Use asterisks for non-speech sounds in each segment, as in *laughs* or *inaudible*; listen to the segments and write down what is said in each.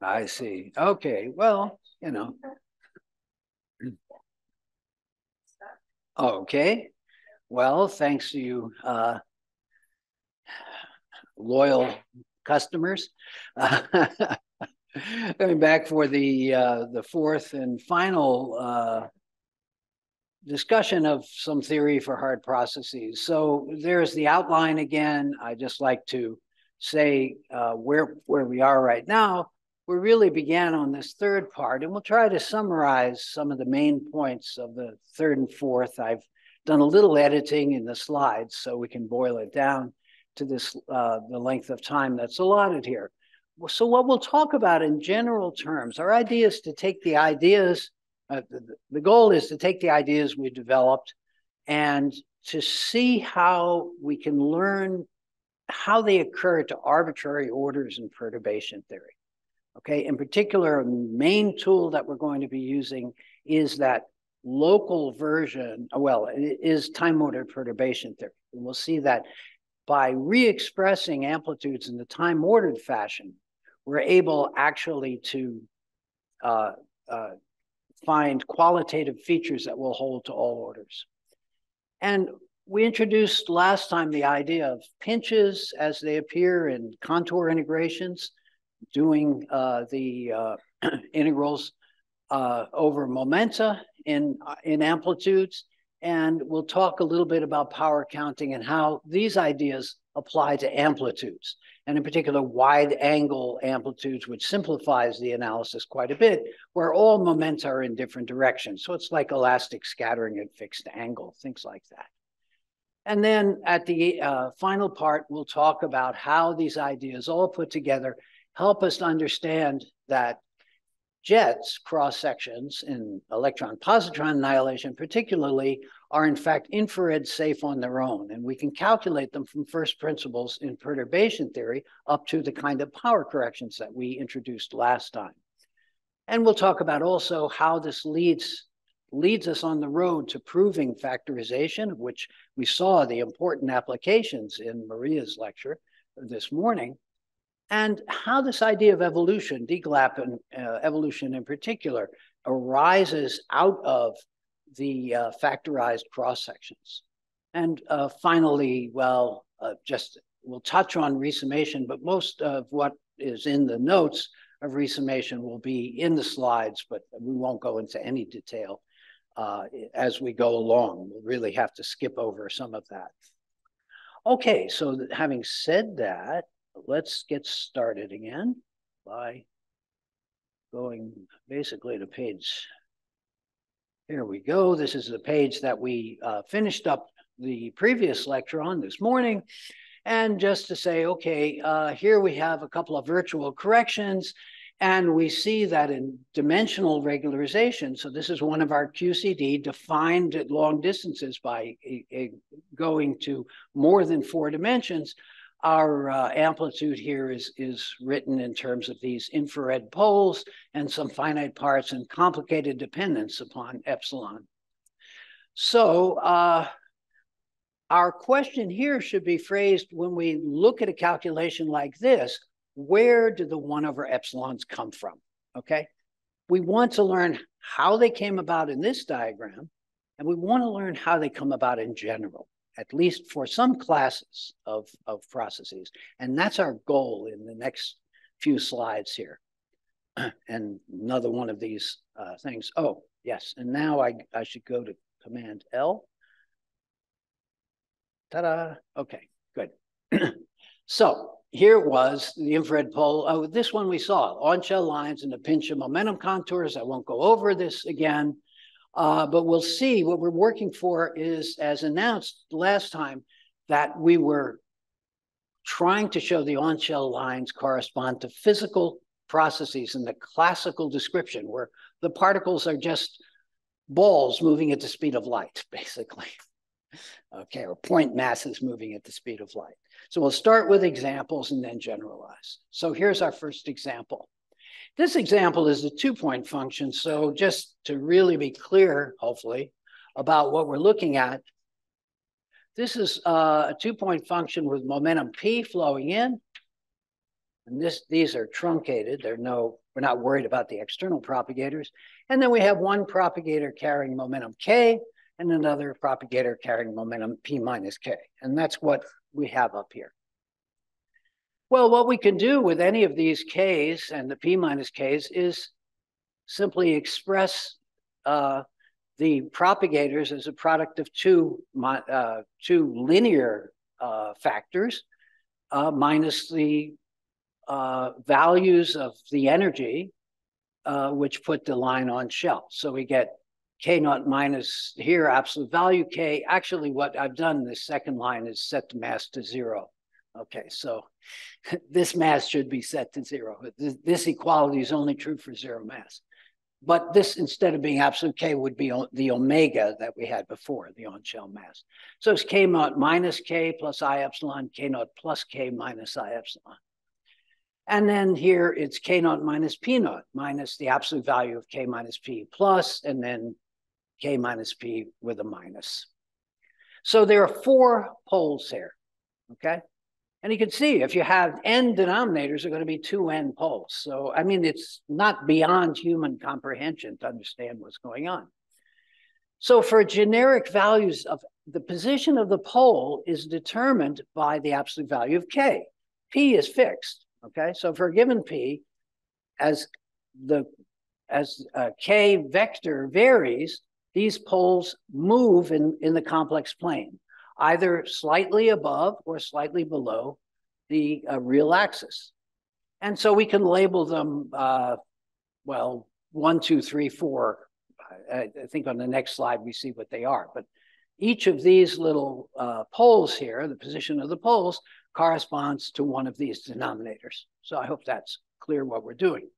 I see. Okay, well, you know. Okay, well, thanks to you, uh, loyal customers. *laughs* Coming back for the uh, the fourth and final uh, discussion of some theory for hard processes. So there's the outline again. I just like to say uh, where where we are right now. We really began on this third part, and we'll try to summarize some of the main points of the third and fourth. I've done a little editing in the slides so we can boil it down to this uh, the length of time that's allotted here. So what we'll talk about in general terms, our idea is to take the ideas uh, the, the goal is to take the ideas we developed and to see how we can learn how they occur to arbitrary orders in perturbation theory. Okay, in particular, a main tool that we're going to be using is that local version, well, it is time-ordered perturbation theory. And we'll see that by re-expressing amplitudes in the time-ordered fashion, we're able actually to uh, uh, find qualitative features that will hold to all orders. And we introduced last time the idea of pinches as they appear in contour integrations, doing uh, the uh, *clears throat* integrals uh, over momenta in, in amplitudes. And we'll talk a little bit about power counting and how these ideas apply to amplitudes and in particular wide angle amplitudes, which simplifies the analysis quite a bit, where all momenta are in different directions. So it's like elastic scattering at fixed angle, things like that. And then at the uh, final part, we'll talk about how these ideas all put together help us to understand that jets cross sections in electron positron annihilation particularly are in fact infrared safe on their own. And we can calculate them from first principles in perturbation theory up to the kind of power corrections that we introduced last time. And we'll talk about also how this leads, leads us on the road to proving factorization, which we saw the important applications in Maria's lecture this morning, and how this idea of evolution, DGLAP and uh, evolution in particular, arises out of the uh, factorized cross sections. And uh, finally, well, uh, just we'll touch on resummation, but most of what is in the notes of resummation will be in the slides, but we won't go into any detail uh, as we go along. We'll really have to skip over some of that. Okay, so having said that, let's get started again by going basically to page here we go. This is the page that we uh, finished up the previous lecture on this morning. And just to say, okay, uh, here we have a couple of virtual corrections. And we see that in dimensional regularization, so this is one of our QCD defined at long distances by a, a going to more than four dimensions, our uh, amplitude here is, is written in terms of these infrared poles and some finite parts and complicated dependence upon epsilon. So uh, our question here should be phrased when we look at a calculation like this, where do the one over epsilons come from, okay? We want to learn how they came about in this diagram, and we want to learn how they come about in general at least for some classes of, of processes. And that's our goal in the next few slides here. *clears throat* and another one of these uh, things. Oh, yes. And now I, I should go to Command L. Ta-da. Okay, good. *clears throat* so here was the infrared pole. Oh, this one we saw, on-shell lines and the pinch of momentum contours. I won't go over this again. Uh, but we'll see what we're working for is, as announced last time, that we were trying to show the on-shell lines correspond to physical processes in the classical description, where the particles are just balls moving at the speed of light, *laughs* basically. okay, or point masses moving at the speed of light. So we'll start with examples and then generalize. So here's our first example. This example is a two-point function. So just to really be clear, hopefully, about what we're looking at, this is uh, a two-point function with momentum p flowing in And this, these are truncated. They're no, we're not worried about the external propagators. And then we have one propagator carrying momentum K and another propagator carrying momentum P minus K. And that's what we have up here. Well, what we can do with any of these Ks and the P minus Ks is simply express uh, the propagators as a product of two, uh, two linear uh, factors uh, minus the uh, values of the energy, uh, which put the line on shell. So we get K naught minus here, absolute value K. Actually, what I've done this second line is set the mass to zero. Okay, so *laughs* this mass should be set to zero. This, this equality is only true for zero mass. But this, instead of being absolute K, would be the omega that we had before, the on-shell mass. So it's K naught minus K plus I epsilon, K naught plus K minus I epsilon. And then here it's K naught minus P naught minus the absolute value of K minus P plus, and then K minus P with a minus. So there are four poles here, okay? And you can see if you have n denominators, are going to be two n poles. So, I mean, it's not beyond human comprehension to understand what's going on. So for generic values of the position of the pole is determined by the absolute value of k. P is fixed, okay? So for a given P, as the as uh, k vector varies, these poles move in, in the complex plane either slightly above or slightly below the uh, real axis. And so we can label them, uh, well, one, two, three, four. I, I, think on the next slide we see what they are. But each of these little uh, poles here, the position of the poles, corresponds to one of these denominators. So I hope that's clear what we're doing.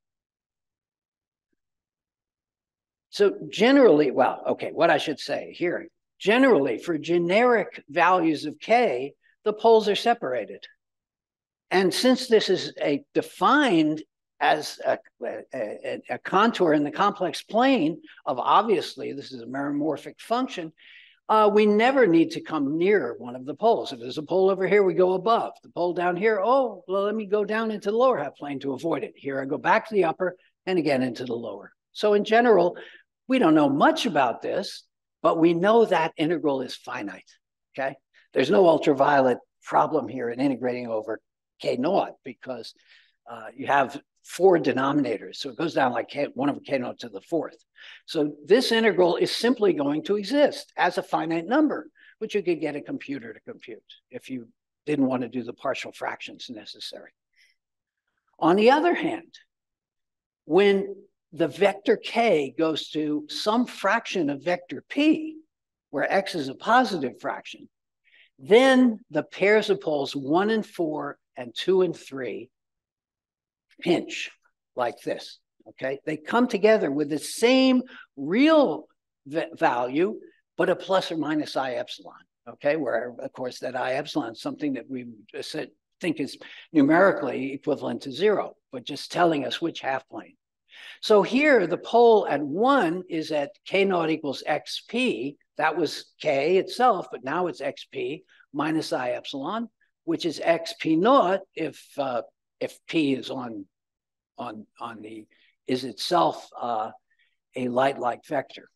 So generally, well, okay, what I should say here, Generally, for generic values of K, the poles are separated. And since this is a defined as a, a, a, contour in the complex plane of obviously this is a meromorphic function, uh, we never need to come near one of the poles. If there's a pole over here, we go above. The pole down here, oh, well, let me go down into the lower half plane to avoid it. Here I go back to the upper and again into the lower. So in general, we don't know much about this. But we know that integral is finite, okay? There's no ultraviolet problem here in integrating over k naught because uh, you have four denominators. So it goes down like k, one over k naught to the fourth. So this integral is simply going to exist as a finite number, which you could get a computer to compute if you didn't want to do the partial fractions necessary. On the other hand, when the vector k goes to some fraction of vector p, where x is a positive fraction, then the pairs of poles one and four and two and three pinch like this. Okay, they come together with the same real value, but a plus or minus i epsilon. Okay, where of course that i epsilon is something that we think is numerically equivalent to zero, but just telling us which half plane. So here the pole at one is at k naught equals xp. That was k itself, but now it's xp minus i epsilon, which is xp naught if uh, if p is on on on the is itself uh, a light-like vector.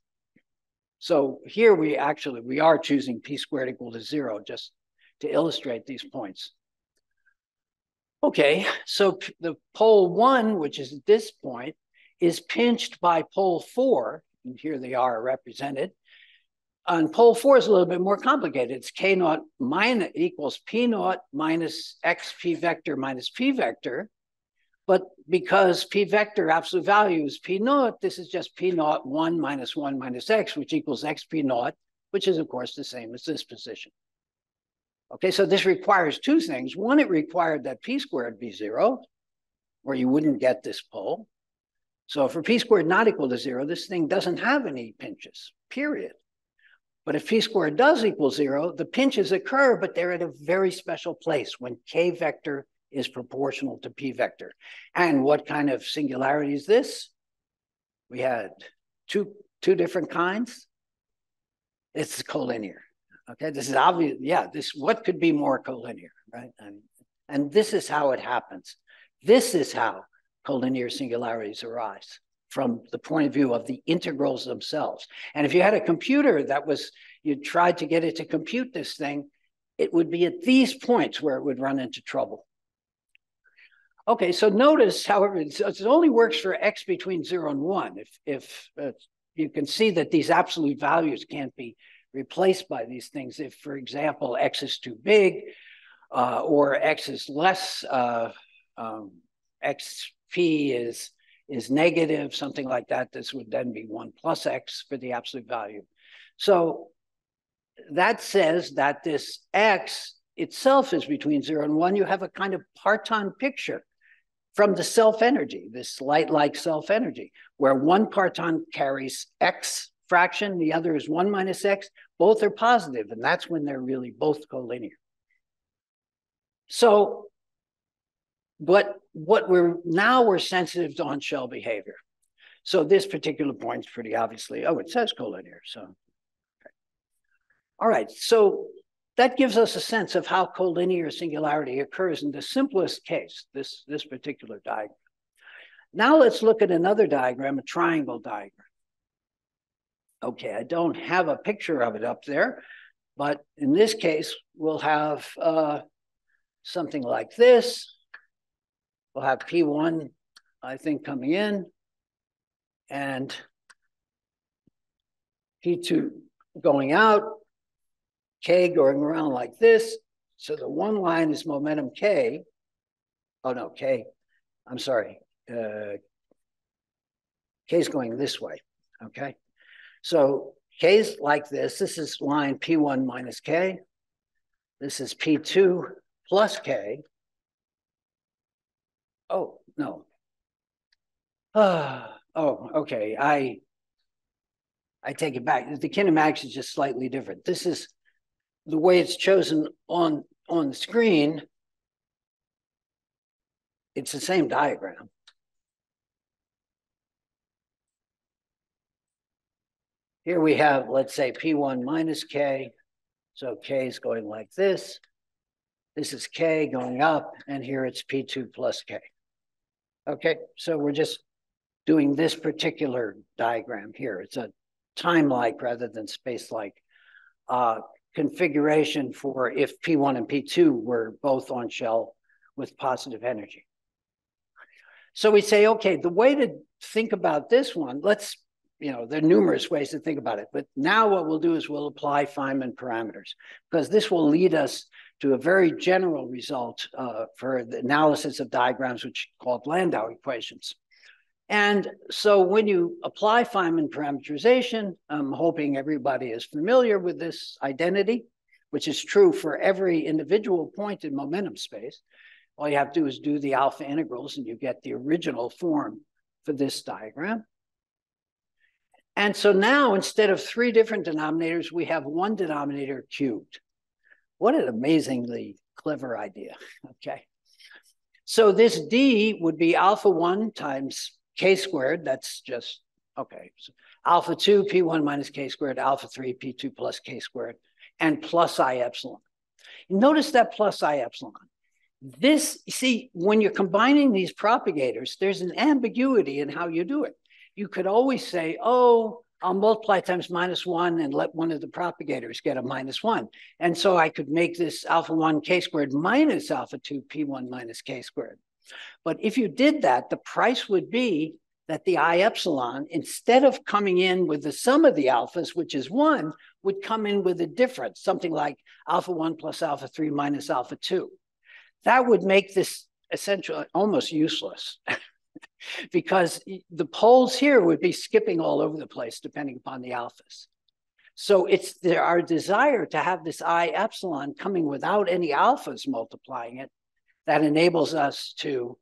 So here we actually we are choosing p squared equal to zero just to illustrate these points. Okay, so the pole one, which is this point, is pinched by pole four, and here they are represented. On pole four is a little bit more complicated. It's k naught minus equals p naught minus xp vector minus p vector. But because p vector absolute value is p naught, this is just p naught 1 minus 1 minus x, which equals xp naught, which is, of course, the same as this position. Okay, so this requires two things. One, it required that p squared be zero, or you wouldn't get this pole. So for p squared not equal to zero, this thing doesn't have any pinches, period. But if p squared does equal zero, the pinches occur, but they're at a very special place when k vector is proportional to p vector. And what kind of singularity is this? We had two, two different kinds. It's collinear. Okay, this is obvious. Yeah, this what could be more collinear, right? And, and this is how it happens This is how collinear singularities arise from the point of view of the integrals themselves. And if you had a computer that was, you tried to get it to compute this thing, it would be at these points where it would run into trouble. Okay, so notice, however, it only works for x between zero and one. If, if uh, you can see that these absolute values can't be replaced by these things. If, for example, x is too big uh, or x is less, uh, um, xp is is negative, something like that, this would then be 1 plus x for the absolute value. So that says that this x itself is between 0 and 1. You have a kind of parton picture from the self energy, this light like self energy, where one parton carries x fraction, the other is 1 minus x. Both are positive, and that's when they're really both collinear. So but what we're now we're sensitive to on-shell behavior. So this particular point is pretty obviously, oh, it says collinear. So, okay. all right. So that gives us a sense of how collinear singularity occurs in the simplest case, this, this particular diagram. Now let's look at another diagram, a triangle diagram. Okay, I don't have a picture of it up there, but in this case, we'll have uh, something like this. We'll have P1, I think, coming in and P2 going out, K going around like this. So the one line is momentum K. Oh no, K, I'm sorry. Uh, K is going this way, okay? So K is like this. This is line P1 minus K. This is P2 plus K. Oh, no. Ah, oh, okay. I I take it back. The kinematics is just slightly different. This is the way it's chosen on on the screen. It's the same diagram. Here we have, let's say, P1 minus K. So K is going like this. This is K going up, and here it's P2 plus K. Okay, so we're just doing this particular diagram here. It's a time-like rather than space-like uh, configuration for if P1 and P2 were both on shell with positive energy. So we say, okay, the way to think about this one, let's, you know, there are numerous ways to think about it, but now what we'll do is we'll apply Feynman parameters because this will lead us to a very general result uh, for the analysis of diagrams, which called Landau equations. And so when you apply Feynman parameterization, I'm hoping everybody is familiar with this identity, which is true for every individual point in momentum space. All you have to do is do the alpha integrals and you get the original form for this diagram. And so now instead of three different denominators, we have one denominator cubed. What an amazingly clever idea. Okay. So this D would be alpha 1 times k squared. That's just, okay. So alpha 2, P1 minus k squared, alpha 3, P2 plus k squared, and plus I epsilon. Notice that plus I epsilon. This, see, when you're combining these propagators, there's an ambiguity in how you do it. You could always say, oh, I'll multiply times minus one and let one of the propagators get a minus one. And so I could make this alpha one k squared minus alpha two p1 minus k squared. But if you did that, the price would be that the I epsilon, instead of coming in with the sum of the alphas, which is one, would come in with a difference, something like alpha one plus alpha three minus alpha two. That would make this essentially almost useless. *laughs* because the poles here would be skipping all over the place depending upon the alphas. So it's there, our desire to have this I epsilon coming without any alphas multiplying it that enables us to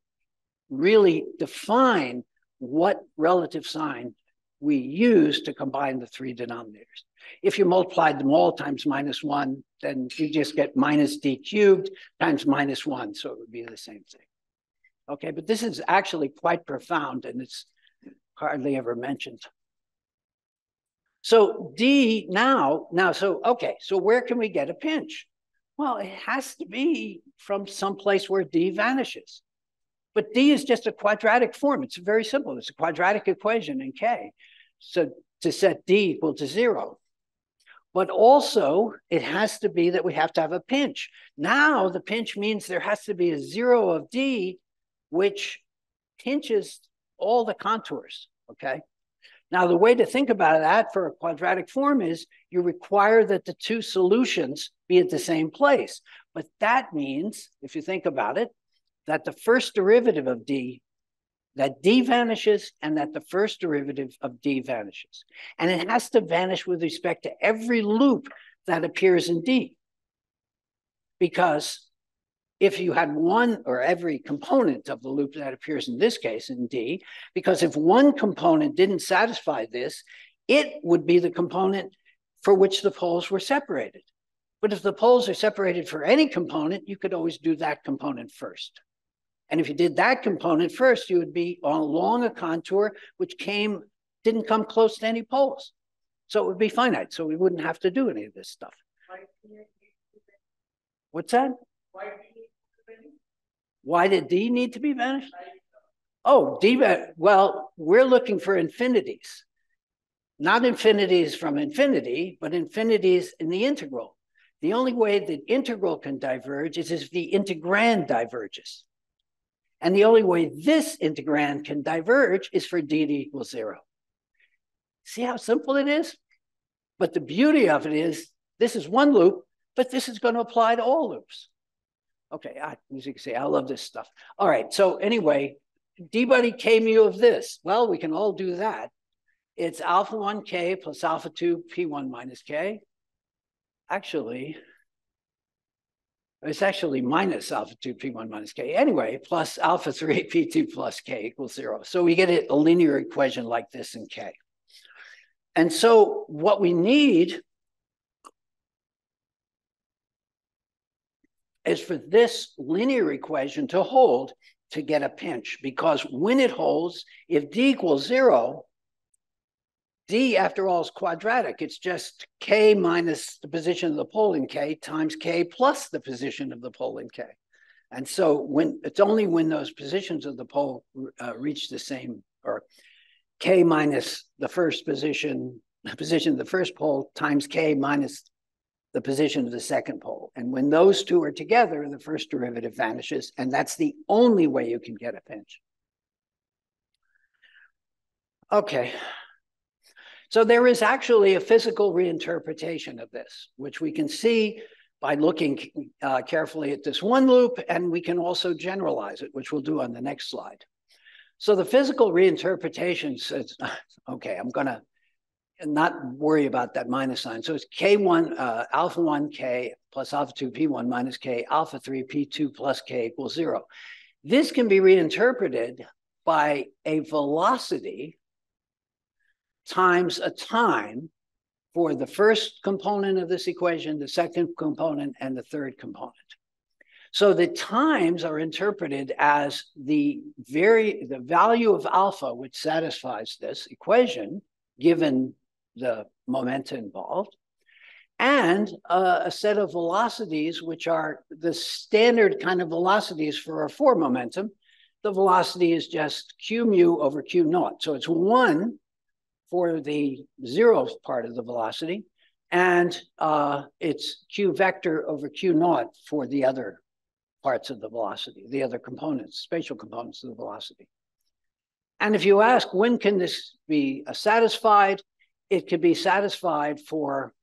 really define what relative sign we use to combine the three denominators. If you multiplied them all times minus one, then you just get minus d cubed times minus one, so it would be the same thing. Okay, but this is actually quite profound and it's hardly ever mentioned. So D now, now, so, okay, so where can we get a pinch? Well, it has to be from some place where D vanishes. But D is just a quadratic form. It's very simple. It's a quadratic equation in K. So to set D equal to zero. But also it has to be that we have to have a pinch. Now the pinch means there has to be a zero of D, which pinches all the contours, okay? Now, the way to think about that for a quadratic form is you require that the two solutions be at the same place. But that means, if you think about it, that the first derivative of d, that d vanishes and that the first derivative of d vanishes. And it has to vanish with respect to every loop that appears in d. Because if you had one or every component of the loop that appears in this case in D, because if one component didn't satisfy this, it would be the component for which the poles were separated. But if the poles are separated for any component, you could always do that component first. And if you did that component first, you would be along a contour which came, didn't come close to any poles. So it would be finite. So we wouldn't have to do any of this stuff. What's that? Why did D need to be vanished? Oh, D, well, we're looking for infinities. Not infinities from infinity, but infinities in the integral. The only way the integral can diverge is if the integrand diverges. And the only way this integrand can diverge is for d to equal zero. See how simple it is? But the beauty of it is this is one loop, but this is going to apply to all loops. Okay, I, as you can see, I love this stuff. All right, so anyway, d buddy k mu of this. Well, we can all do that. It's alpha 1 k plus alpha 2 p1 minus k. Actually, it's actually minus alpha 2 p1 minus k. Anyway, plus alpha 3 *laughs* p2 plus k equals 0. So we get a linear equation like this in k. And so what we need is for this linear equation to hold to get a pinch because when it holds, if d equals zero, d after all is quadratic. It's just k minus the position of the pole in k times k plus the position of the pole in k. And so when it's only when those positions of the pole uh, reach the same or k minus the first position, the position of the first pole times k minus the position of the second pole. And when those two are together, the first derivative vanishes, and that's the only way you can get a pinch. Okay. So there is actually a physical reinterpretation of this, which we can see by looking uh, carefully at this one loop, and we can also generalize it, which we'll do on the next slide. So the physical reinterpretation says, *laughs* okay, I'm and not worry about that minus sign. So it's K1, uh, alpha 1 K plus alpha 2 P1 minus K, alpha 3 P2 plus K equals zero. This can be reinterpreted by a velocity times a time for the first component of this equation, the second component, and the third component. So the times are interpreted as the very the value of alpha, which satisfies this equation, given the momenta involved, and uh, a set of velocities, which are the standard kind of velocities for a four momentum. The velocity is just q mu over q naught. So it's one for the zero part of the velocity, and uh, it's q vector over q naught for the other parts of the velocity, the other components, spatial components of the velocity. And if you ask, when can this be uh, satisfied? It could be satisfied for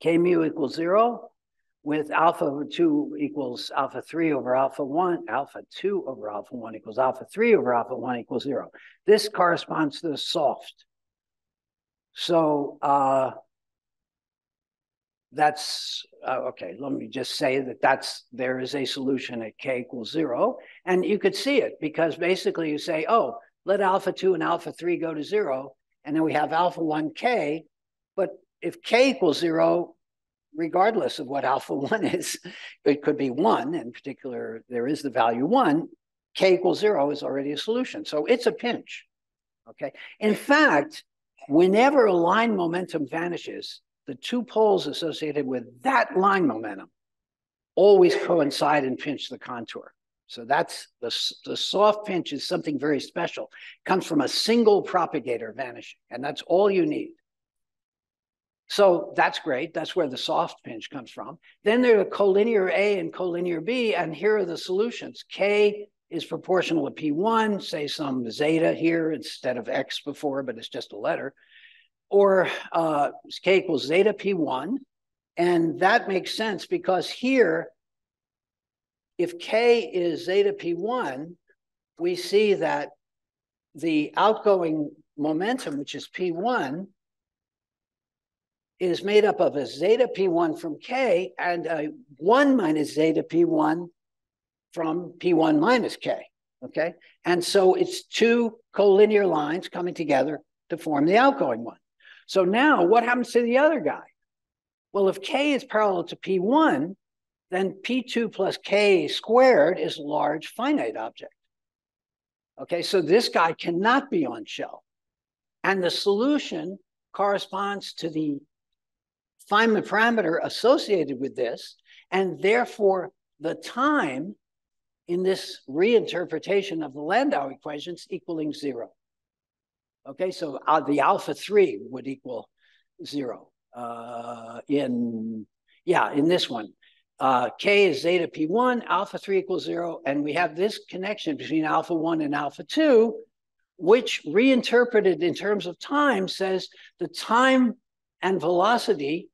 k mu equals zero with alpha 2 equals alpha 3 over alpha 1, alpha 2 over alpha 1 equals alpha 3 over alpha 1 equals 0. This corresponds to the soft. So uh, that's, uh, okay, let me just say that that's, there is a solution at k equals 0. And you could see it because basically you say, oh, let alpha 2 and alpha 3 go to 0, and then we have alpha 1k. But if k equals 0, regardless of what alpha *laughs* 1 is, it could be 1. In particular, there is the value 1. k equals 0 is already a solution. So it's a pinch. Okay. In fact, whenever a line momentum vanishes, the two poles associated with that line momentum always coincide and pinch the contour. So that's the, the soft pinch is something very special. It comes from a single propagator vanishing, and that's all you need. So that's great. That's where the soft pinch comes from. Then there are collinear A and collinear B, and here are the solutions. K is proportional to P1, say some zeta here instead of X before, but it's just a letter. Or uh, K equals zeta P1. And that makes sense because here if K is zeta P1, we see that the outgoing momentum, which is P1, is made up of a zeta P1 from K and a 1 minus zeta P1 from P1 minus K, okay? And so it's two collinear lines coming together to form the outgoing one. So now what happens to the other guy? Well, if K is parallel to P1, then P2 plus K squared is a large finite object. Okay, so this guy cannot be on shell. And the solution corresponds to the Feynman parameter associated with this, and therefore the time in this reinterpretation of the Landau equations equaling zero. Okay, so uh, the alpha three would equal zero uh, in, yeah, in this one. Uh, K is zeta P1, alpha 3 equals 0, and we have this connection between alpha 1 and alpha 2, which reinterpreted in terms of time says the time and velocity,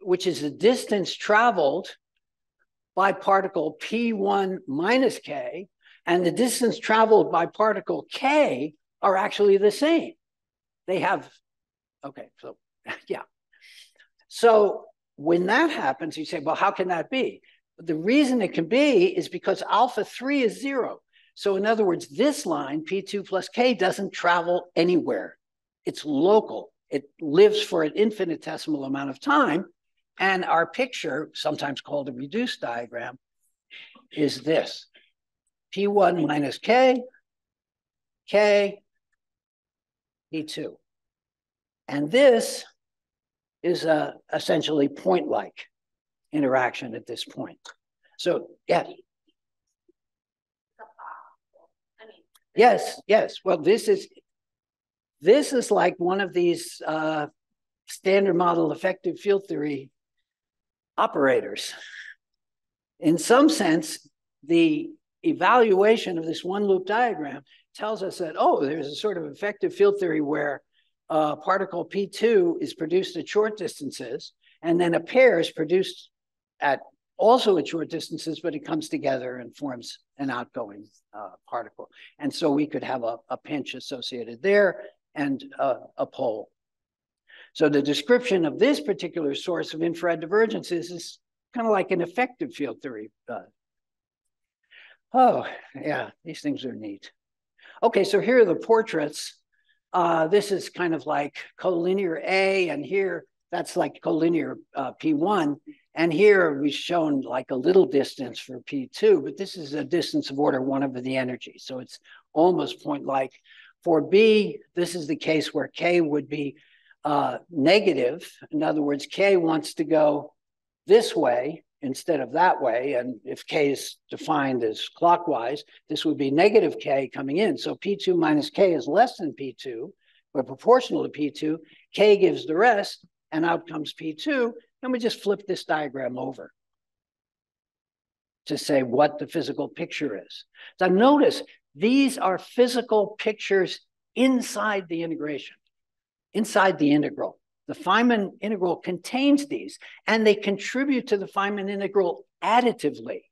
which is the distance traveled by particle P1 minus K, and the distance traveled by particle K are actually the same. They have, okay, so *laughs* yeah. So when that happens, you say, well, how can that be? The reason it can be is because alpha 3 is zero. So in other words, this line, P2 plus K, doesn't travel anywhere. It's local. It lives for an infinitesimal amount of time. And our picture, sometimes called a reduced diagram, is this. P1 minus K, K, P2. And this is a essentially point-like interaction at this point. So, yes. Yes, yes. Well, this is this is like one of these uh, standard model effective field theory operators. In some sense, the evaluation of this one loop diagram tells us that, oh, there's a sort of effective field theory where uh, particle P2 is produced at short distances, and then a pair is produced at also at short distances, but it comes together and forms an outgoing uh, particle. And so we could have a, a pinch associated there and a pole. So the description of this particular source of infrared divergences is kind of like an effective field theory. Uh, oh, yeah, these things are neat. Okay, so here are the portraits uh, this is kind of like collinear A, and here that's like collinear uh, P1. And here we've shown like a little distance for P2, but this is a distance of order one over the energy. So it's almost point-like. For B, this is the case where K would be uh, negative. In other words, K wants to go this way, instead of that way. And if K is defined as clockwise, this would be negative K coming in. So P2 minus K is less than P2, but proportional to P2. K gives the rest, and out comes P2. And we just flip this diagram over to say what the physical picture is. So notice these are physical pictures inside the integration, inside the integral. The Feynman integral contains these, and they contribute to the Feynman integral additively.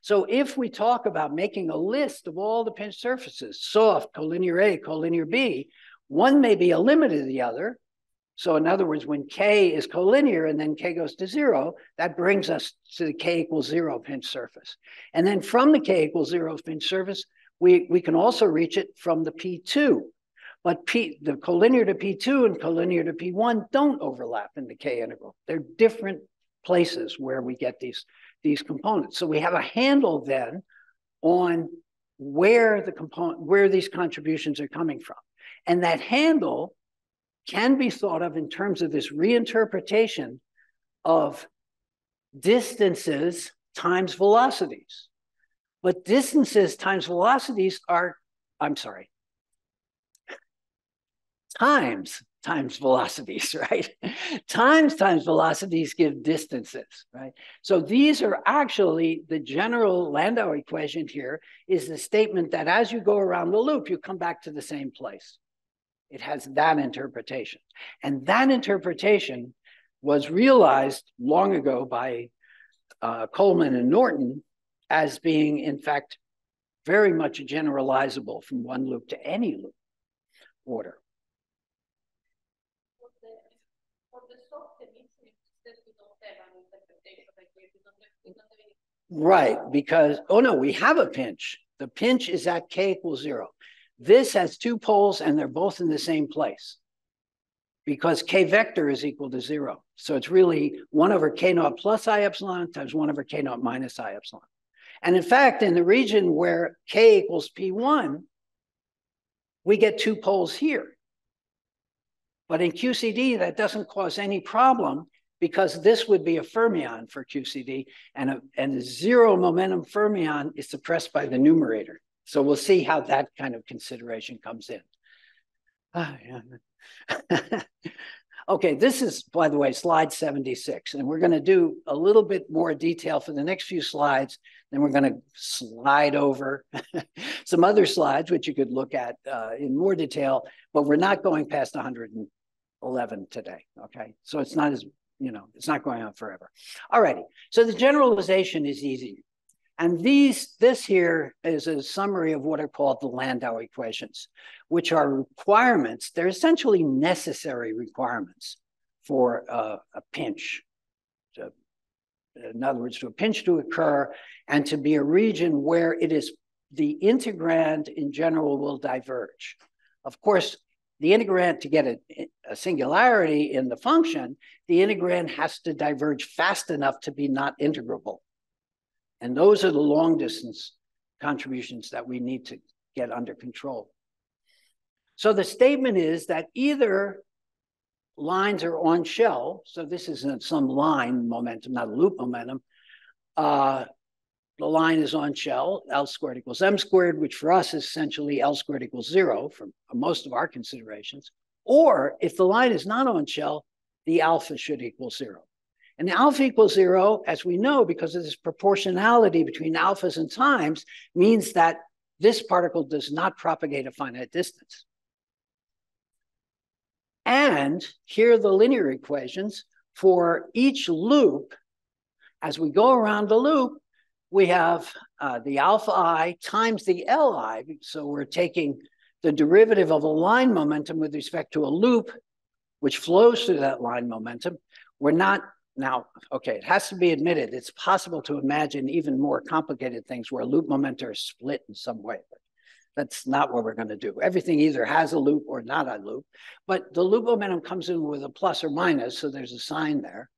So if we talk about making a list of all the pinch surfaces, soft, collinear A, collinear B, one may be a limit of the other. So in other words, when K is collinear and then K goes to zero, that brings us to the K equals zero pinch surface. And then from the K equals zero pinch surface, we, we can also reach it from the P2 but P, the collinear to P2 and collinear to P1 don't overlap in the K integral. They're different places where we get these, these components. So we have a handle then on where the component, where these contributions are coming from. And that handle can be thought of in terms of this reinterpretation of distances times velocities. But distances times velocities are, I'm sorry, times times velocities, *laughs* right? times times velocities give distances, right? So these are actually the general Landau equation here is the statement that as you go around the loop, you come back to the same place. It has that interpretation. And that interpretation was realized long ago by uh, Coleman and Norton as being, in fact, very much generalizable from one loop to any loop order. Right, because, oh no, we have a pinch. The pinch is at k equals zero. This has two poles and they're both in the same place because k vector is equal to zero. So it's really one over k naught plus i epsilon times one over k naught minus i epsilon. And in fact, in the region where k equals p1, we get two poles here. But in QCD, that doesn't cause any problem because this would be a fermion for QCD and a, and a zero momentum fermion is suppressed by the numerator. So we'll see how that kind of consideration comes in. Ah, yeah. *laughs* okay, this is, by the way, slide 76, and we're going to do a little bit more detail for the next few slides. Then we're going to slide over *laughs* some other slides, which you could look at uh, in more detail, but we're not going past 111 today, okay? So it's not as, you know, it's not going on forever. All righty, so the generalization is easy. And these, this here is a summary of what are called the Landau equations, which are requirements. They're essentially necessary requirements for uh, a pinch. To, in other words, to a pinch to occur and to be a region where it is the integrand in general will diverge. Of course, the integrand to get a, a, singularity in the function, the integrand has to diverge fast enough to be not integrable. And those are the long distance contributions that we need to get under control. So the statement is that either lines are on shell, so this isn't some line momentum, not a loop momentum. Uh, the line is on shell, L squared equals M squared, which for us is essentially L squared equals zero for most of our considerations. Or if the line is not on shell, the alpha should equal zero. And the alpha equals zero, as we know, because of this proportionality between alphas and times, means that this particle does not propagate a finite distance. And here are the linear equations for each loop. As we go around the loop, we have uh, the alpha i times the li. So we're taking the derivative of a line momentum with respect to a loop, which flows through that line momentum. We're not now, okay, it has to be admitted, it's possible to imagine even more complicated things where loop momenta are split in some way. But that's not what we're going to do. Everything either has a loop or not a loop, but the loop momentum comes in with a plus or minus, so there's a sign there.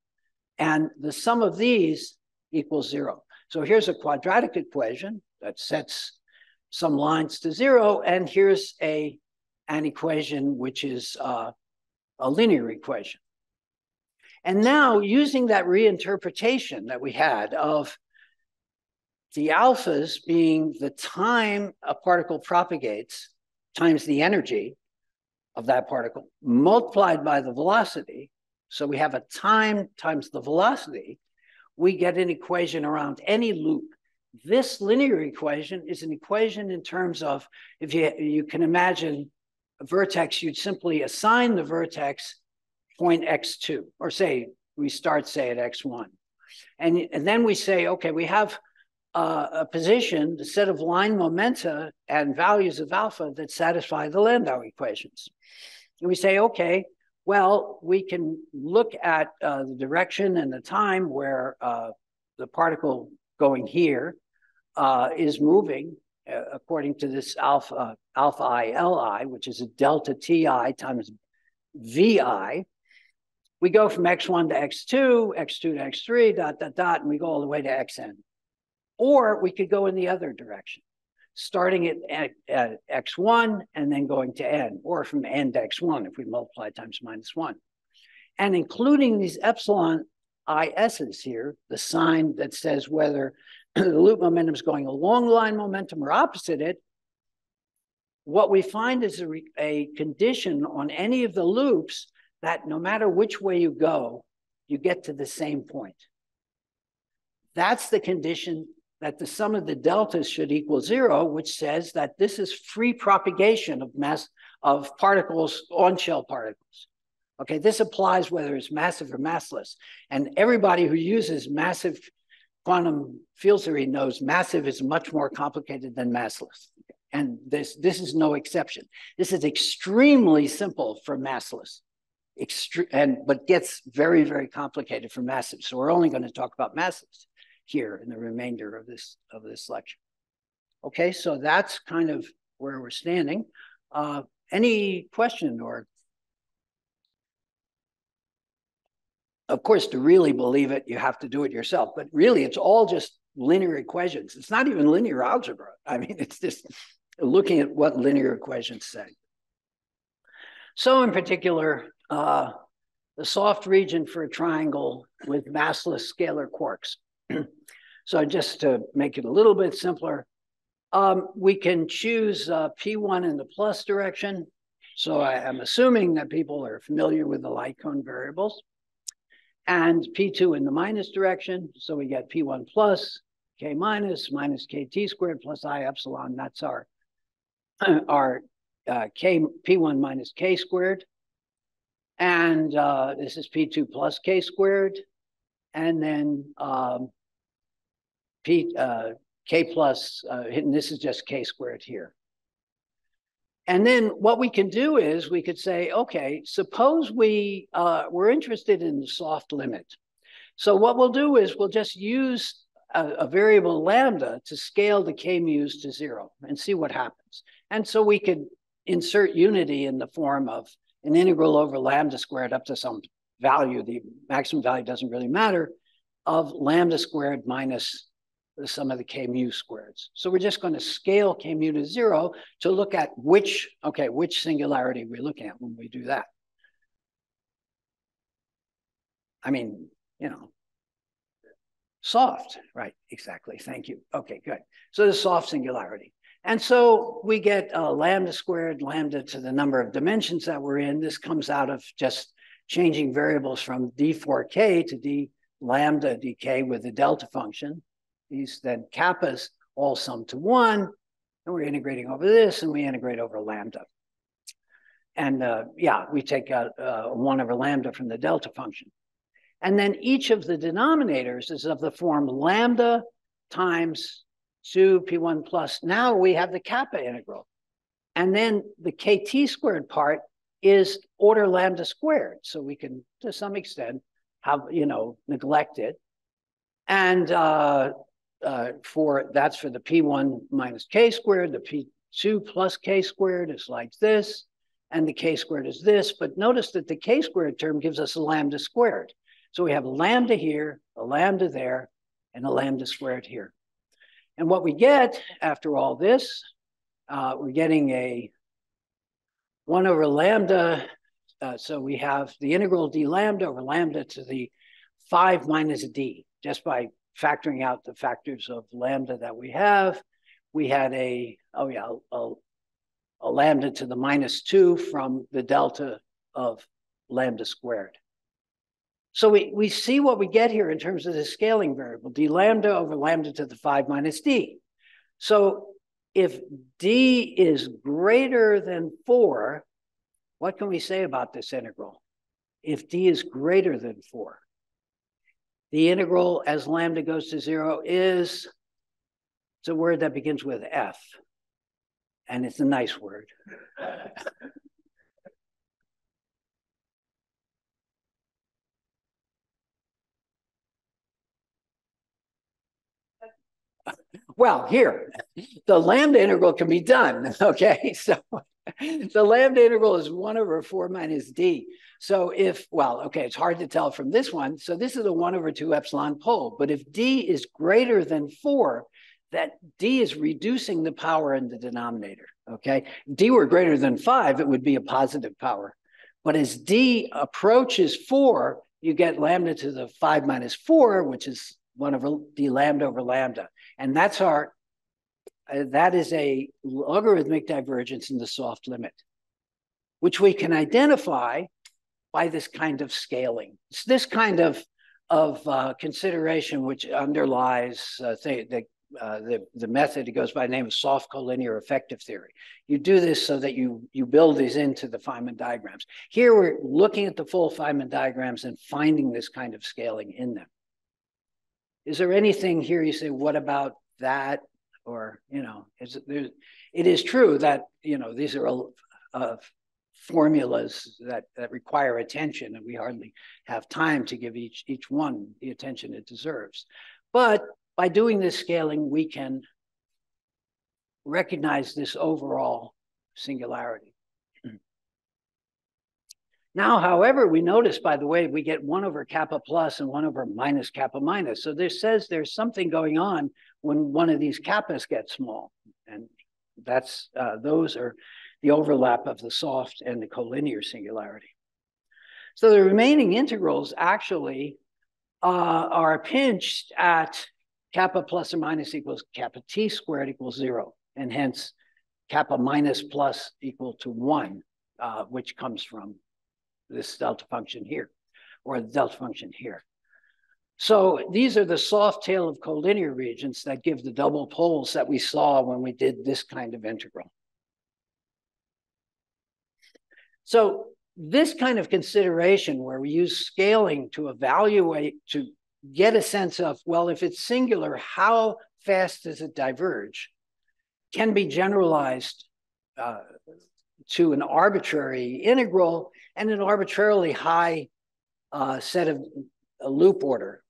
And the sum of these equals zero. So here's a quadratic equation that sets some lines to zero, and here's a an equation which is uh, a linear equation. And now using that reinterpretation that we had of the alphas being the time a particle propagates times the energy of that particle multiplied by the velocity. So we have a time times the velocity. We get an equation around any loop. This linear equation is an equation in terms of if you, you can imagine a vertex, you'd simply assign the vertex point x2, or say we start, say, at x1. And, and then we say, okay, we have a position, the set of line momenta and values of alpha that satisfy the Landau equations. And we say, okay, well, we can look at uh, the direction and the time where uh, the particle going here uh, is moving uh, according to this alpha, alpha i li, which is a delta ti times vi we go from x1 to x2, x2 to x3, dot, dot, dot, and we go all the way to xn. Or we could go in the other direction, starting at, at, at x1 and then going to n, or from n to x1 if we multiply times minus 1. And including these epsilon is's here, the sign that says whether *clears throat* the loop momentum is going along the line momentum or opposite it, what we find is a, a condition on any of the loops that no matter which way you go, you get to the same point. That's the condition that the sum of the deltas should equal zero, which says that this is free propagation of mass of particles on shell particles. Okay, this applies whether it's massive or massless. And everybody who uses massive quantum field theory knows massive is much more complicated than massless. And this, this is no exception. This is extremely simple for massless, extre and but gets very, very complicated for massive. So we're only going to talk about massives here in the remainder of this of this lecture. Okay, so that's kind of where we're standing. Uh, any question or of course, to really believe it, you have to do it yourself. But really, it's all just linear equations. It's not even linear algebra. I mean, it's just looking at what linear equations say. So in particular, uh, the soft region for a triangle with massless scalar quarks. *clears throat* so just to make it a little bit simpler, um, we can choose uh, P1 in the plus direction. So I, am assuming that people are familiar with the light cone variables. And P2 in the minus direction. So we get P1 plus, K minus, minus KT squared plus I epsilon. That's our, *clears throat* our uh, K, P1 minus K squared. And uh, this is P2 plus K squared. And then um, P, uh, K plus, uh, and this is just K squared here. And then what we can do is we could say, okay, suppose we, uh, we're interested in the soft limit. So what we'll do is we'll just use a, a, variable lambda to scale the k mu's to zero and see what happens. And so we could insert unity in the form of an integral over lambda squared up to some value. The maximum value doesn't really matter of lambda squared minus the sum of the k mu. So we're just going to scale k mu to zero to look at which, okay, which singularity we're looking at when we do that. I mean, you know, soft, right, exactly, thank you. Okay, good. So the soft singularity. And so we get uh, lambda squared, lambda to the number of dimensions that we're in. This comes out of just changing variables from d4k to d lambda dk with the delta function these then kappas all sum to one, and we're integrating over this, and we integrate over lambda. And uh, yeah, we take out uh, one over lambda from the delta function. And then each of the denominators is of the form lambda times 2 p1 plus. Now we have the kappa integral. And then the kt squared part is order lambda squared. So we can, to some extent, have, you know, neglect it. And uh, uh, for that's for the P1 minus K squared, the P2 plus K squared is like this, and the K squared is this. But notice that the K squared term gives us a lambda squared. So we have a lambda here, a lambda there, and a lambda squared here. And what we get after all this, uh, we're getting a 1 over lambda. Uh, so we have the integral d lambda over lambda to the 5 minus d, just by factoring out the factors of lambda that we have, we had a, oh yeah, a, a lambda to the minus two from the delta of lambda squared. So we, we see what we get here in terms of the scaling variable, d lambda over lambda to the five minus d. So if d is greater than four, what can we say about this integral? If d is greater than four, the integral as lambda goes to zero is, it's a word that begins with F, and it's a nice word. *laughs* well, here, the lambda integral can be done, *laughs* okay? So *laughs* the lambda integral is 1 over 4 minus d. So if, well, okay, it's hard to tell from this one. So this is a 1 over 2 epsilon pole. But if d is greater than 4, that d is reducing the power in the denominator, okay? If d were greater than 5, it would be a positive power. But as d approaches 4, you get lambda to the 5 minus 4, which is 1 over d lambda over lambda. And that's our, uh, that is a logarithmic divergence in the soft limit, which we can identify by this kind of scaling. It's this kind of, of uh, consideration which underlies uh, the, uh, the, the method, it goes by the name of soft collinear effective theory. You do this so that you, you build these into the Feynman diagrams. Here we're looking at the full Feynman diagrams and finding this kind of scaling in them. Is there anything here you say, what about that? Or, you know, is it, it is true that, you know, these are uh, formulas that, that require attention and we hardly have time to give each, each one the attention it deserves. But by doing this scaling, we can recognize this overall singularity. Now, however, we notice, by the way, we get one over kappa plus and one over minus kappa minus. So this says there's something going on when one of these kappas gets small. And that's uh, those are the overlap of the soft and the collinear singularity. So the remaining integrals actually uh, are pinched at kappa plus or minus equals kappa t squared equals zero, and hence kappa minus plus equal to one, uh, which comes from this delta function here, or the delta function here. So these are the soft tail of collinear regions that give the double poles that we saw when we did this kind of integral. So this kind of consideration where we use scaling to evaluate, to get a sense of, well, if it's singular, how fast does it diverge, can be generalized uh, to an arbitrary integral and an arbitrarily high uh, set of a loop order.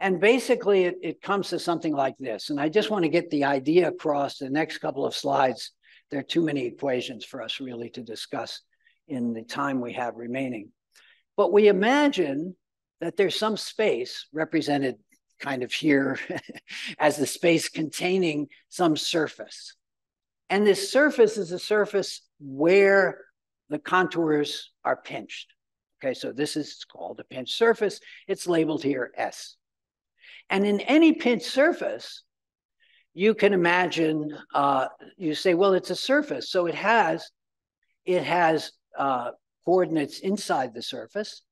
And basically, it, it comes to something like this. And I just want to get the idea across the next couple of slides. There are too many equations for us really to discuss in the time we have remaining. But we imagine that there's some space represented kind of here *laughs* as the space containing some surface. And this surface is a surface where the contours are pinched. Okay, so this is called a pinched surface. It's labeled here S. And in any pinched surface, you can imagine, uh, you say, well, it's a surface. So it has, it has uh, coordinates inside the surface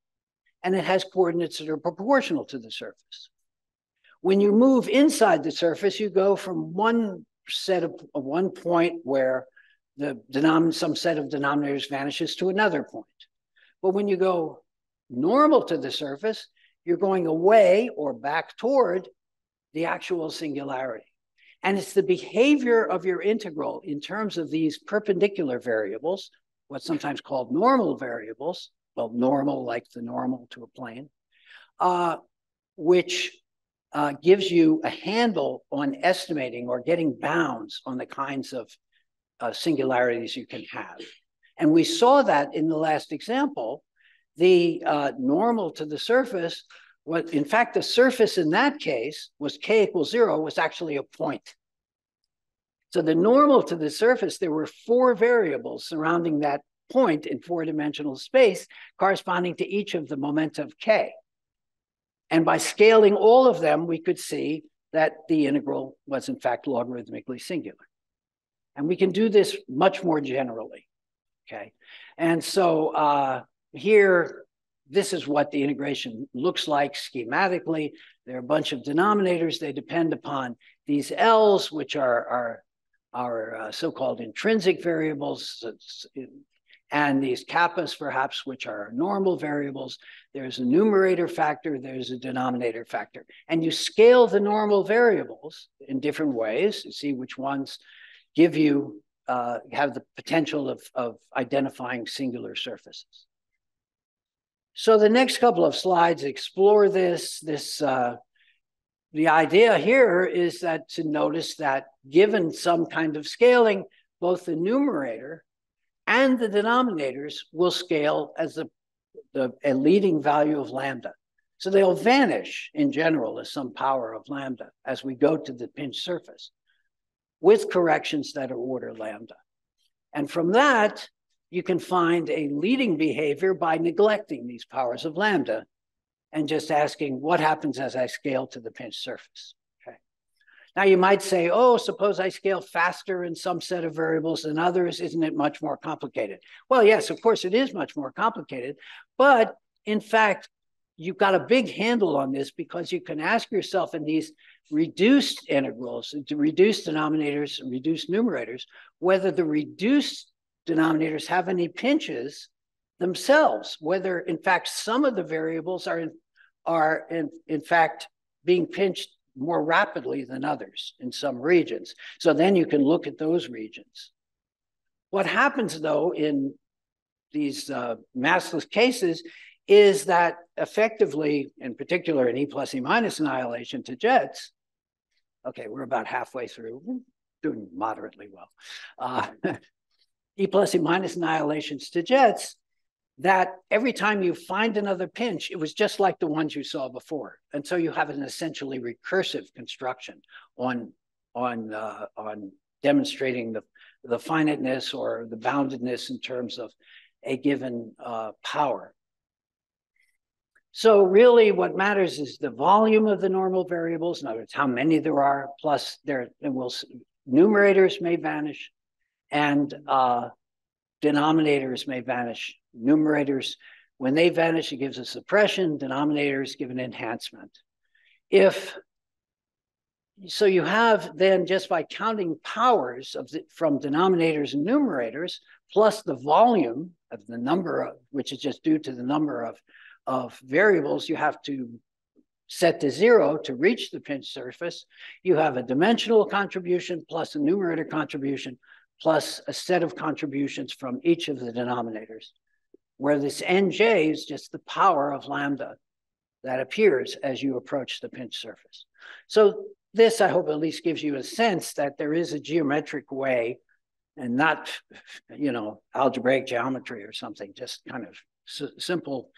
and it has coordinates that are proportional to the surface. When you move inside the surface, you go from one set of, of one point where the denom some set of denominators vanishes to another point. But when you go normal to the surface, you're going away or back toward the actual singularity. And it's the behavior of your integral in terms of these perpendicular variables, what's sometimes called normal variables, well, normal, like the normal to a plane, uh, which uh, gives you a handle on estimating or getting bounds on the kinds of uh, singularities you can have. And we saw that in the last example, the uh, normal to the surface, what in fact, the surface in that case was k equals zero was actually a point. So the normal to the surface, there were four variables surrounding that point in four-dimensional space corresponding to each of the momenta of k. And by scaling all of them, we could see that the integral was in fact logarithmically singular. And we can do this much more generally, okay? And so uh, here, this is what the integration looks like schematically. There are a bunch of denominators. They depend upon these L's, which are, are, are uh, so-called intrinsic variables and these kappas perhaps, which are normal variables. There's a numerator factor, there's a denominator factor. And you scale the normal variables in different ways to see which ones give you, uh, have the potential of, of identifying singular surfaces. So the next couple of slides explore this. This uh, the idea here is that to notice that given some kind of scaling, both the numerator and the denominators will scale as the, the a leading value of lambda. So they'll vanish in general as some power of lambda as we go to the pinch surface with corrections that are order lambda. And from that, you can find a leading behavior by neglecting these powers of lambda and just asking what happens as I scale to the pinch surface. Okay. Now you might say, oh, suppose I scale faster in some set of variables than others. Isn't it much more complicated? Well, yes, of course it is much more complicated. But in fact, you've got a big handle on this because you can ask yourself in these reduced integrals, reduced denominators reduced numerators, whether the reduced denominators have any pinches themselves, whether in fact some of the variables are in, are in, in fact being pinched more rapidly than others in some regions. So then you can look at those regions. What happens though in these uh, massless cases is that effectively, in particular in E plus E minus annihilation to jets, okay, we're about halfway through, doing moderately well. Uh, *laughs* E plus E minus annihilations to jets, that every time you find another pinch, it was just like the ones you saw before. And so you have an essentially recursive construction on, on, uh, on demonstrating the, the finiteness or the boundedness in terms of a given uh, power. So really what matters is the volume of the normal variables, in other words, how many there are, plus there, and we'll, numerators may vanish, and uh, denominators may vanish. Numerators, when they vanish, it gives a suppression. Denominators give an enhancement. If so, you have then just by counting powers of the, from denominators and numerators, plus the volume of the number of, which is just due to the number of, of variables you have to set to zero to reach the pinch surface, you have a dimensional contribution plus a numerator contribution plus a set of contributions from each of the denominators, where this nj is just the power of lambda that appears as you approach the pinch surface. So this, I hope, at least gives you a sense that there is a geometric way and not, you know, algebraic geometry or something, just kind of simple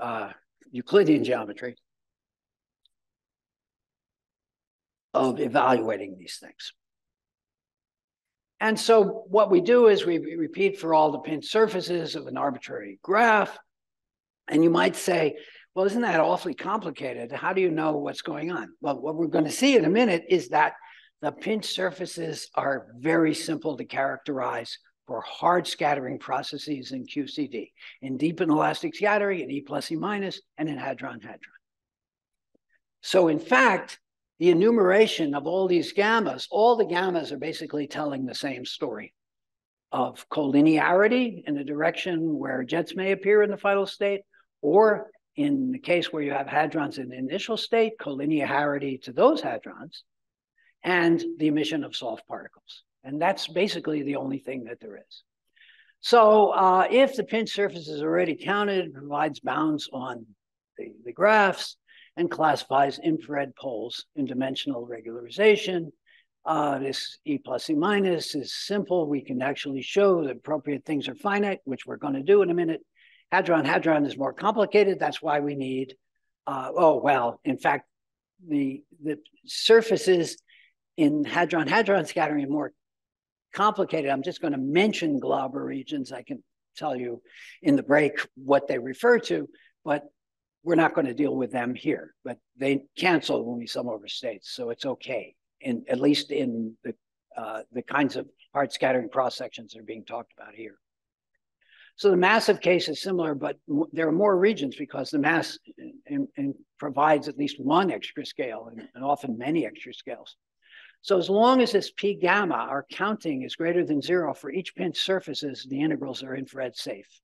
uh, Euclidean geometry of evaluating these things. And so what we do is we repeat for all the pinch surfaces of an arbitrary graph. And you might say, well, isn't that awfully complicated? How do you know what's going on? Well, what we're going to see in a minute is that the pinch surfaces are very simple to characterize for hard scattering processes in QCD, in deep inelastic scattering, in E plus E minus, and in hadron-hadron. So in fact, the enumeration of all these gammas, all the gammas are basically telling the same story of collinearity in the direction where jets may appear in the final state, or in the case where you have hadrons in the initial state, collinearity to those hadrons, and the emission of soft particles. And that's basically the only thing that there is. So uh, if the pinch surface is already counted, provides bounds on the, the graphs, and classifies infrared poles in dimensional regularization. Uh, this E plus E minus is simple. We can actually show that appropriate things are finite, which we're going to do in a minute. Hadron, hadron is more complicated. That's why we need, uh, oh, well, in fact, the, the surfaces in hadron, hadron scattering are more complicated. I'm just going to mention Glauber regions. I can tell you in the break what they refer to, but we're not going to deal with them here, but they cancel when we sum over states, so it's okay. In at least in the uh, the kinds of hard scattering cross sections that are being talked about here. So the massive case is similar, but there are more regions because the mass in, in provides at least one extra scale and, and often many extra scales. So as long as this P gamma, our counting is greater than zero for each pinch surfaces, the integrals are infrared safe.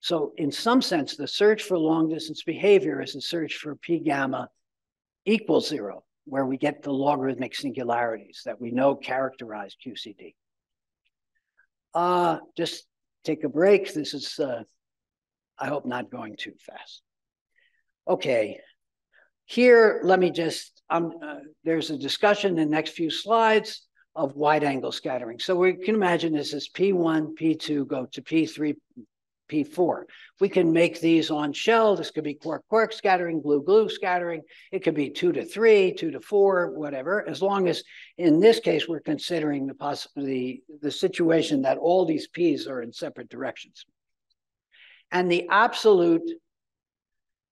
So in some sense, the search for long distance behavior is a search for P gamma equals zero, where we get the logarithmic singularities that we know characterize QCD. Uh, just take a break. This is, uh, I hope not going too fast. Okay, here, let me just, uh, there's a discussion in the next few slides of wide angle scattering. So we can imagine this is P1, P2, go to P3, P4. We can make these on shell. This could be quark-quark scattering, glue-glue scattering. It could be two to three, two to four, whatever, as long as in this case, we're considering the, the, the situation that all these P's are in separate directions. And the absolute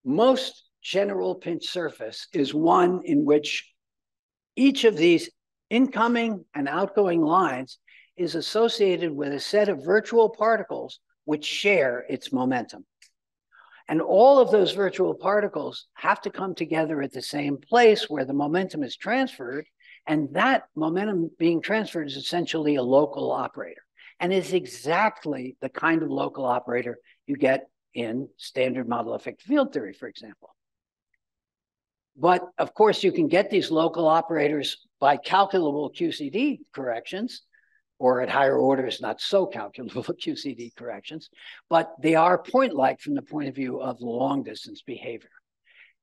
most general pinch surface is one in which each of these incoming and outgoing lines is associated with a set of virtual particles which share its momentum. And all of those virtual particles have to come together at the same place where the momentum is transferred. And that momentum being transferred is essentially a local operator and is exactly the kind of local operator you get in standard model effective field theory, for example. But of course, you can get these local operators by calculable QCD corrections, or at higher orders, not so calculable *laughs* QCD corrections, but they are point-like from the point of view of long distance behavior.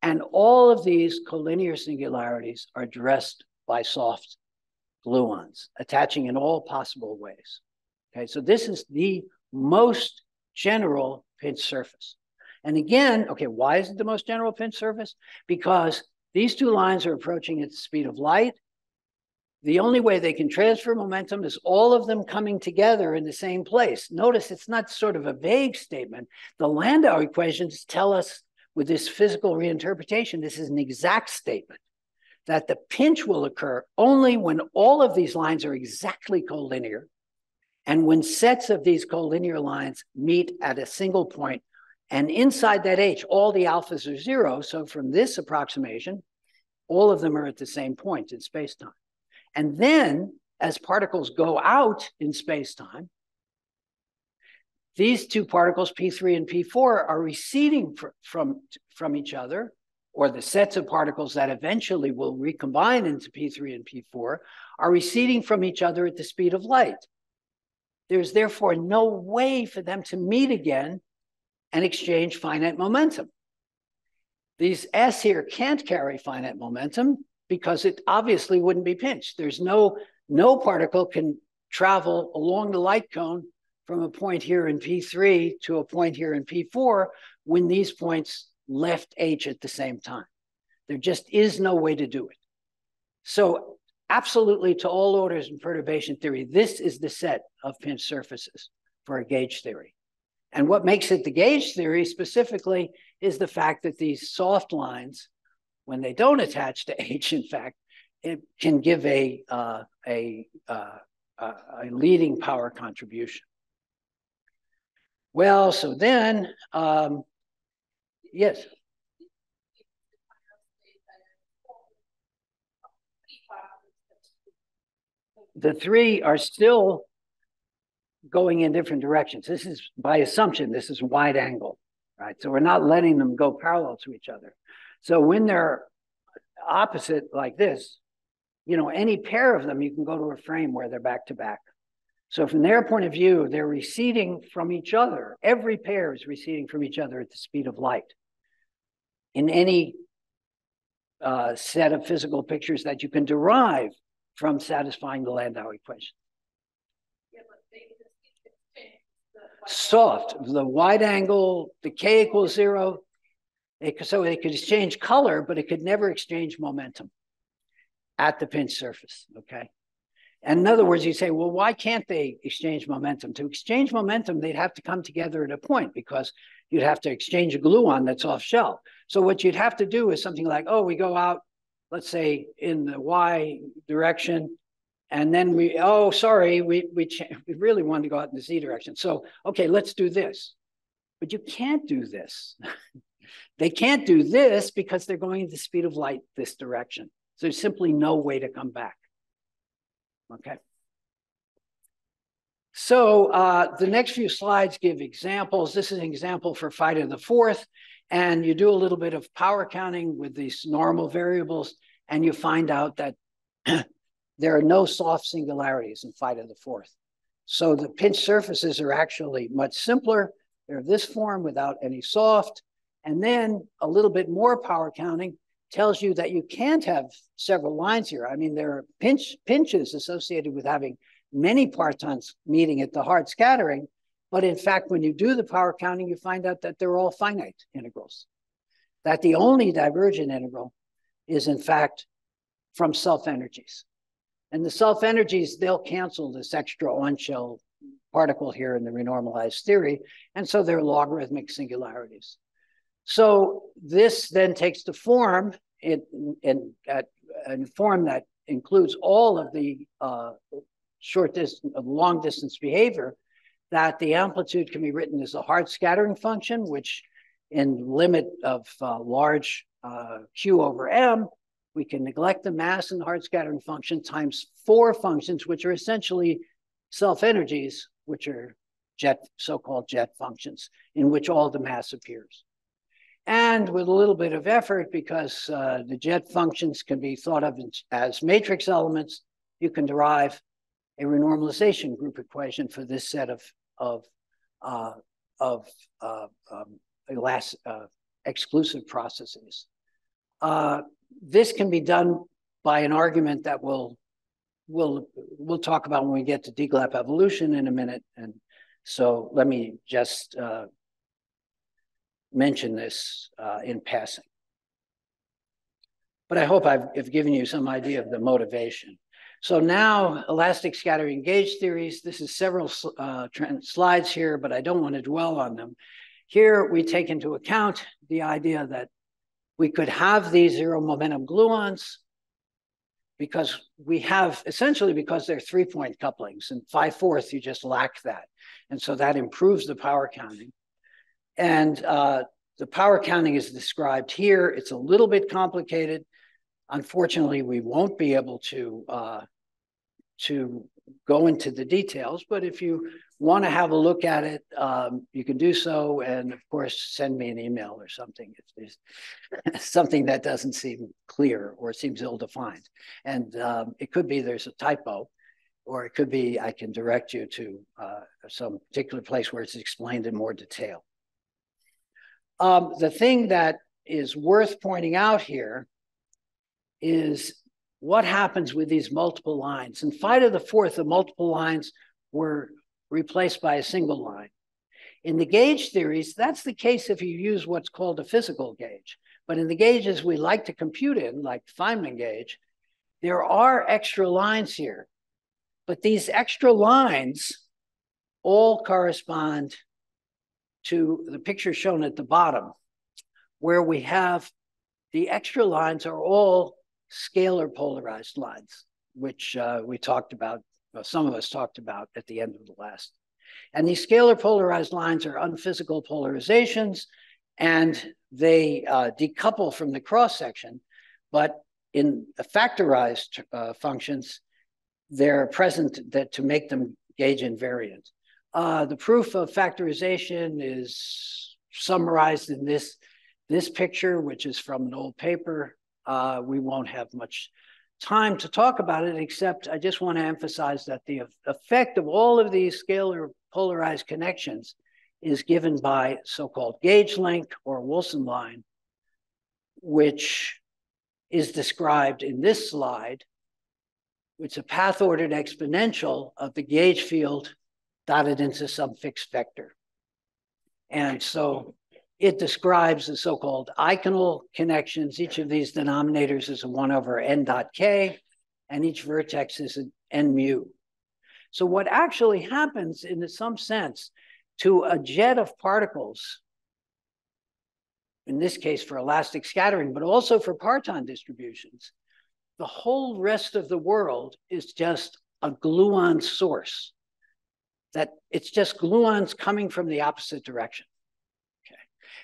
And all of these collinear singularities are dressed by soft gluons, attaching in all possible ways. Okay, so this is the most general pinch surface. And again, okay, why is it the most general pinch surface? Because these two lines are approaching at the speed of light the only way they can transfer momentum is all of them coming together in the same place. Notice it's not sort of a vague statement. The Landau equations tell us with this physical reinterpretation, this is an exact statement that the pinch will occur only when all of these lines are exactly collinear and when sets of these collinear lines meet at a single point and inside that H, all the alphas are zero. So from this approximation, all of them are at the same point in space-time. And then as particles go out in space-time, these two particles, P3 and P4, are receding fr from, from each other, or the sets of particles that eventually will recombine into P3 and P4 are receding from each other at the speed of light. There's therefore no way for them to meet again and exchange finite momentum. These S here can't carry finite momentum because it obviously wouldn't be pinched. There's no, no particle can travel along the light cone from a point here in P3 to a point here in P4 when these points left H at the same time. There just is no way to do it. So absolutely to all orders in perturbation theory, this is the set of pinch surfaces for a gauge theory. And what makes it the gauge theory specifically is the fact that these soft lines when they don't attach to H, in fact, it can give a, uh, a, uh, a leading power contribution. Well, so then, um, yes. The three are still going in different directions. This is by assumption, this is wide angle, right? So we're not letting them go parallel to each other. So when they're opposite like this, you know, any pair of them, you can go to a frame where they're back to back. So from their point of view, they're receding from each other. Every pair is receding from each other at the speed of light. In any uh, set of physical pictures that you can derive from satisfying the Landau equation. Soft, the wide angle, the k equals zero, it, so it could exchange color, but it could never exchange momentum at the pinch surface. Okay. And in other words, you say, well, why can't they exchange momentum? To exchange momentum, they'd have to come together at a point because you'd have to exchange a gluon that's off shell. So what you'd have to do is something like, oh, we go out, let's say in the Y direction, and then we, oh, sorry, we, we, we really wanted to go out in the Z direction. So, okay, let's do this. But you can't do this. *laughs* They can't do this because they're going at the speed of light this direction. So there's simply no way to come back. Okay. So uh, the next few slides give examples. This is an example for to the fourth. And you do a little bit of power counting with these normal variables, and you find out that *clears throat* there are no soft singularities in phi to the fourth. So the pinch surfaces are actually much simpler. They're this form without any soft. And then a little bit more power counting tells you that you can't have several lines here. I mean, there are pinch pinches associated with having many partons meeting at the hard scattering. But in fact, when you do the power counting, you find out that they're all finite integrals. That the only divergent integral is in fact from self energies. And the self energies, they'll cancel this extra on shell particle here in the renormalized theory. And so they're logarithmic singularities. So this then takes the form in, in, in form that includes all of the uh, short distance, long distance behavior, that the amplitude can be written as a hard scattering function, which in limit of uh, large uh, Q over M, we can neglect the mass and the hard scattering function times four functions, which are essentially self-energies, which are jet, so-called jet functions, in which all the mass appears. And with a little bit of effort, because uh, the jet functions can be thought of as matrix elements, you can derive a renormalization group equation for this set of, of, uh, of uh, um, uh, exclusive processes. This can be done by an argument that we'll, we'll, we'll talk about when we get to DGLAP evolution in a minute. And so let me just uh, mention this uh, in passing. But I hope I've, I've, given you some idea of the motivation. So now elastic scattering gauge theories, this is several uh, slides here, but I don't want to dwell on them. Here we take into account the idea that we could have these zero momentum gluons because we have essentially because they're three point couplings and phi fourths, you just lack that. And so that improves the power counting. And uh, the power counting is described here. It's a little bit complicated. Unfortunately, we won't be able to uh, to go into the details, but if you want to have a look at it, um, you can do so. And of course, send me an email or something if there's *laughs* something that doesn't seem clear or seems ill-defined. And um, it could be there's a typo, or it could be I can direct you to uh, some particular place where it's explained in more detail. Um, the thing that is worth pointing out here is what happens with these multiple lines. In to the fourth, the multiple lines were replaced by a single line. In the gauge theories, that's the case if you use what's called a physical gauge. But in the gauges we like to compute in, like Feynman gauge, there are extra lines here. But these extra lines all correspond to the picture shown at the bottom, where we have the extra lines are all scalar polarized lines, which uh, we talked about, well, some of us talked about at the end of the last. And these scalar polarized lines are unphysical polarizations, and they uh, decouple from the cross section, but in factorized uh, functions, they're present that to make them gauge invariant. Uh, the proof of factorization is summarized in this, this picture, which is from an old paper uh, we won't have much time to talk about it, except I just want to emphasize that the effect of all of these scalar polarized connections is given by so-called gauge link or Wilson line, which is described in this slide. It's a path-ordered exponential of the gauge field dotted into some fixed vector. And so it describes the so-called eikonal connections. Each of these denominators is a 1 over n dot k, and each vertex is an n mu. So what actually happens in some sense to a jet of particles, in this case for elastic scattering, but also for parton distributions, the whole rest of the world is just a gluon source. That it's just gluons coming from the opposite direction.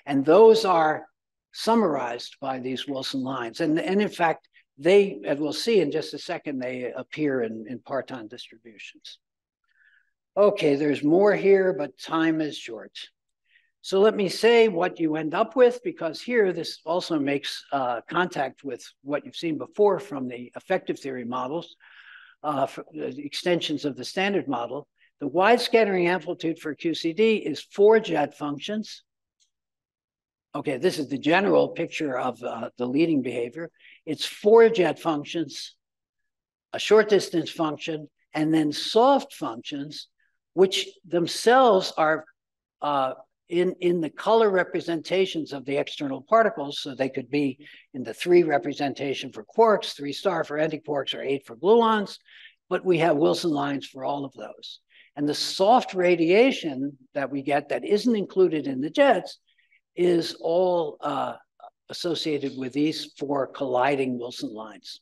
And those are summarized by these Wilson lines. And, and in fact, they, as we'll see in just a second, they appear in, in parton distributions. Okay, there's more here, but time is short. So let me say what you end up with, because here this also makes uh, contact with what you've seen before from the effective theory models, uh, the extensions of the standard model. The wide scattering amplitude for QCD is four jet functions. Okay, this is the general picture of uh, the leading behavior. It's four jet functions, a short distance function, and then soft functions, which themselves are uh, in, in the color representations of the external particles. So they could be in the three representation for quarks, three star for antiquarks, or eight for gluons. But we have Wilson lines for all of those. And the soft radiation that we get that isn't included in the jets is all uh, associated with these four colliding Wilson lines.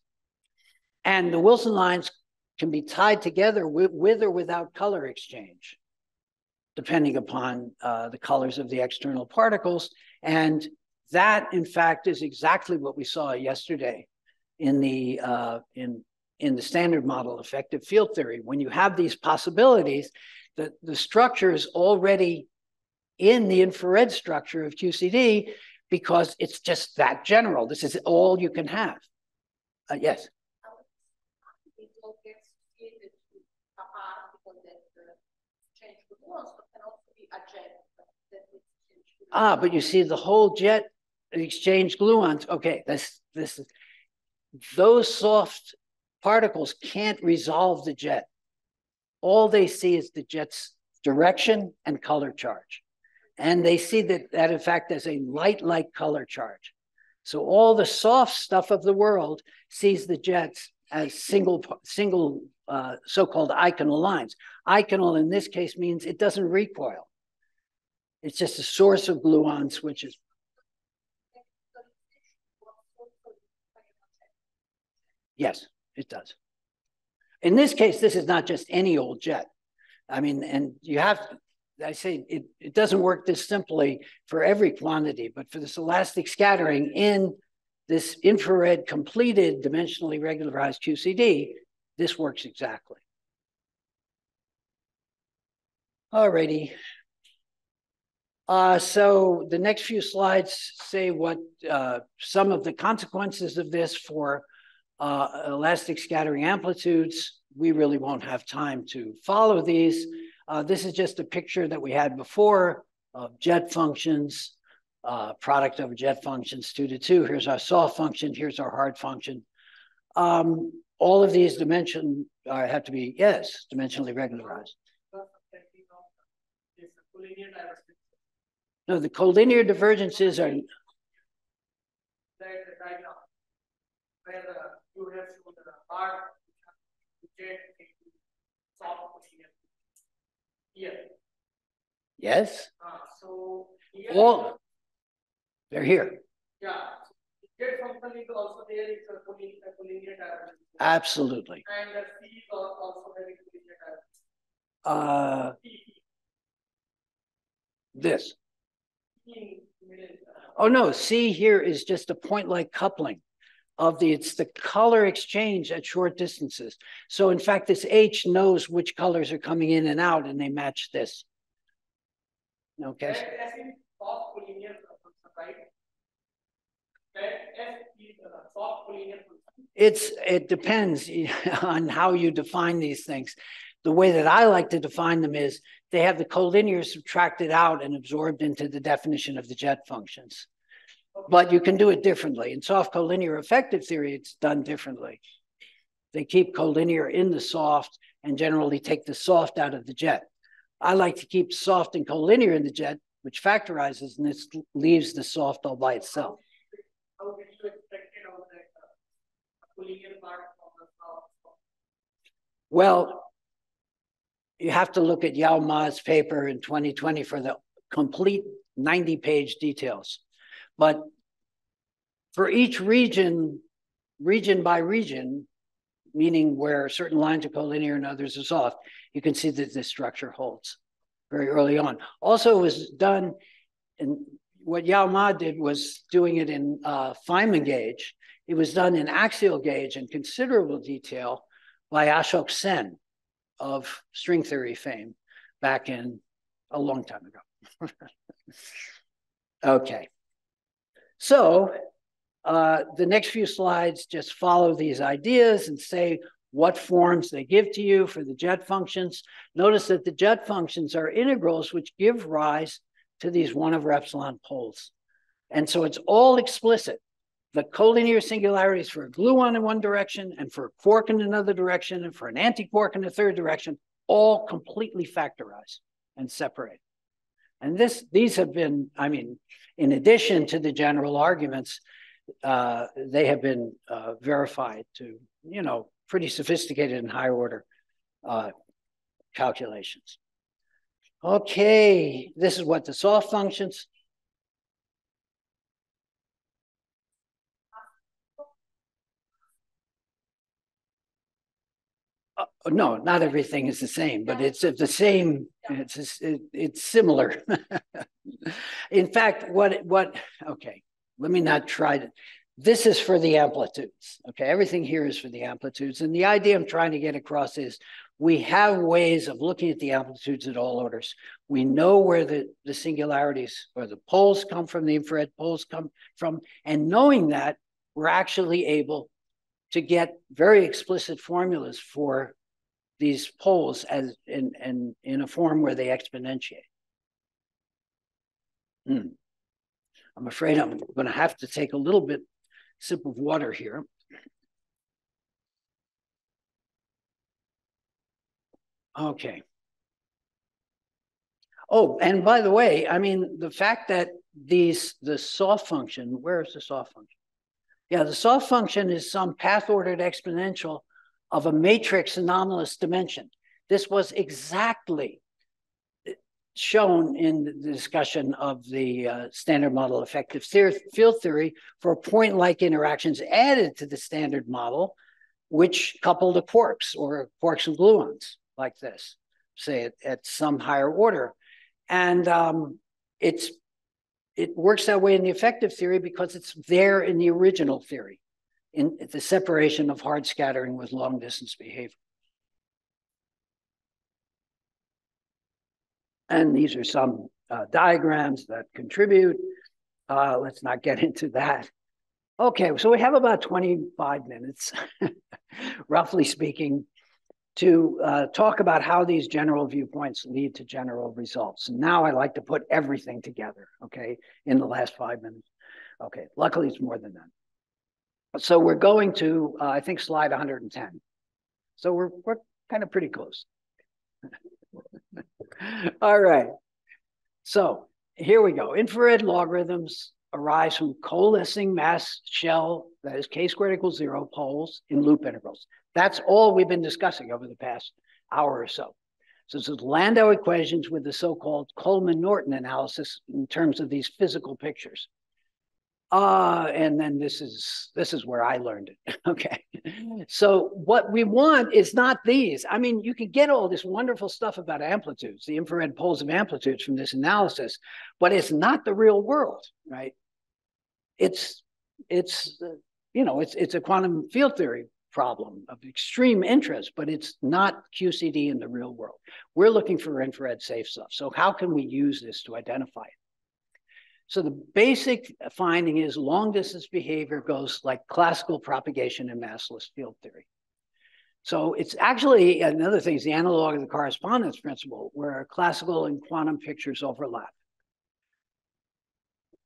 And the Wilson lines can be tied together with, with or without color exchange, depending upon uh, the colors of the external particles. And that, in fact, is exactly what we saw yesterday in the uh, in in the standard model effective field theory. When you have these possibilities, the, the structure is already in the infrared structure of QCD because it's just that general. This is all you can have. Uh, yes. Ah, but you see the whole jet exchange gluons. Okay, this this those soft particles can't resolve the jet. All they see is the jet's direction and color charge. And they see that, that in fact, there's a light-like color charge. So all the soft stuff of the world sees the jets as single, single uh, so-called eikonal lines. Eikonal in this case means it doesn't recoil. It's just a source of gluon switches. Yes, it does. In this case, this is not just any old jet. I mean, and you have, I say it, it doesn't work this simply for every quantity, but for this elastic scattering in this infrared completed dimensionally regularized QCD, this works exactly. Alrighty. Uh, so the next few slides say what uh, some of the consequences of this for uh, elastic scattering amplitudes. We really won't have time to follow these. Uh, this is just a picture that we had before of jet functions, uh, product of jet functions two to two. Here's our soft function, here's our hard function. Um, all of these dimension uh, have to be, yes, dimensionally regularized. No, the collinear divergences are where you have the hard get soft here. Yes. Uh, so here, all they're here. Yeah. Jet function is also there. It's a collinear divergence. Absolutely. And the C is also very collinear divergence. Uh, this. Oh no, C here is just a point-like coupling of the, it's the color exchange at short distances. So in fact, this H knows which colors are coming in and out and they match this. Okay. It's, it depends *laughs* on how you define these things. The way that I like to define them is they have the collinear subtracted out and absorbed into the definition of the jet functions but you can do it differently. In soft collinear effective theory, it's done differently. They keep collinear in the soft and generally take the soft out of the jet. I like to keep soft and collinear in the jet, which factorizes and this leaves the soft all by itself. Well, you have to look at Yao Ma's paper in 2020 for the complete 90 page details. But for each region, region by region, meaning where certain lines are collinear and others are soft, you can see that this structure holds very early on. Also it was done, and what Yao Ma did was doing it in uh, Feynman gauge. It was done in axial gauge in considerable detail by Ashok Sen of string theory fame back in a long time ago. *laughs* okay. So uh, the next few slides just follow these ideas and say what forms they give to you for the jet functions. Notice that the jet functions are integrals which give rise to these one over epsilon poles. And so it's all explicit. The collinear singularities for a gluon in one direction and for a quark in another direction and for an antiquark in a third direction, all completely factorized and separate. And this, these have been, I mean, in addition to the general arguments, uh, they have been uh, verified to, you know, pretty sophisticated and high order uh, calculations. Okay, this is what the soft functions. No, not everything is the same, but it's of the same, it's, it's- it- it's similar. *laughs* In fact, what, what, okay, let me not try to, this is for the amplitudes, okay? Everything here is for the amplitudes. And the idea I'm trying to get across is we have ways of looking at the amplitudes at all orders. We know where the, the singularities or the poles come from, the infrared poles come from, and knowing that, we're actually able to get very explicit formulas for these poles as in, in, in a form where they exponentiate. Hmm. I'm afraid I'm going to have to take a little bit sip of water here. Okay. Oh, and by the way, I mean, the fact that these, the soft function, where is the soft function? Yeah, the soft function is some path ordered exponential of a matrix anomalous dimension. This was exactly shown in the discussion of the uh, standard model effective field theory for point-like interactions added to the standard model, which couple to quarks or quarks and gluons like this, say at, at some higher order. And um, it's it works that way in the effective theory because it's there in the original theory, in the separation of hard scattering with long distance behavior. And these are some uh, diagrams that contribute. Uh, let's not get *laughs* into that. Okay, so we have about 25 minutes, *laughs* roughly speaking, to uh, talk about how these general viewpoints lead to general results. And now I like to put everything together, okay, in the last five minutes. Okay, luckily it's more than that. So we're going to, uh, I think, slide 110. So we're, we're kind of pretty close. *laughs* All right. So here we go. Infrared logarithms arise from coalescing mass shell, that is k squared equals zero, poles in loop integrals. That's all we've been discussing over the past hour or so. So this is Landau equations with the so-called Coleman-Norton analysis in terms of these physical pictures. Uh, and then this is this is where I learned it. *laughs* okay. So what we want is not these. I mean, you can get all this wonderful stuff about amplitudes, the infrared poles of amplitudes from this analysis, but it's not the real world, right? It's it's you know, it's it's a quantum field theory problem of extreme interest, but it's not QCD in the real world. We're looking for infrared safe stuff. So how can we use this to identify it? So the basic finding is long distance behavior goes like classical propagation in massless field theory. So it's actually another thing is the analog of the correspondence principle where classical and quantum pictures overlap.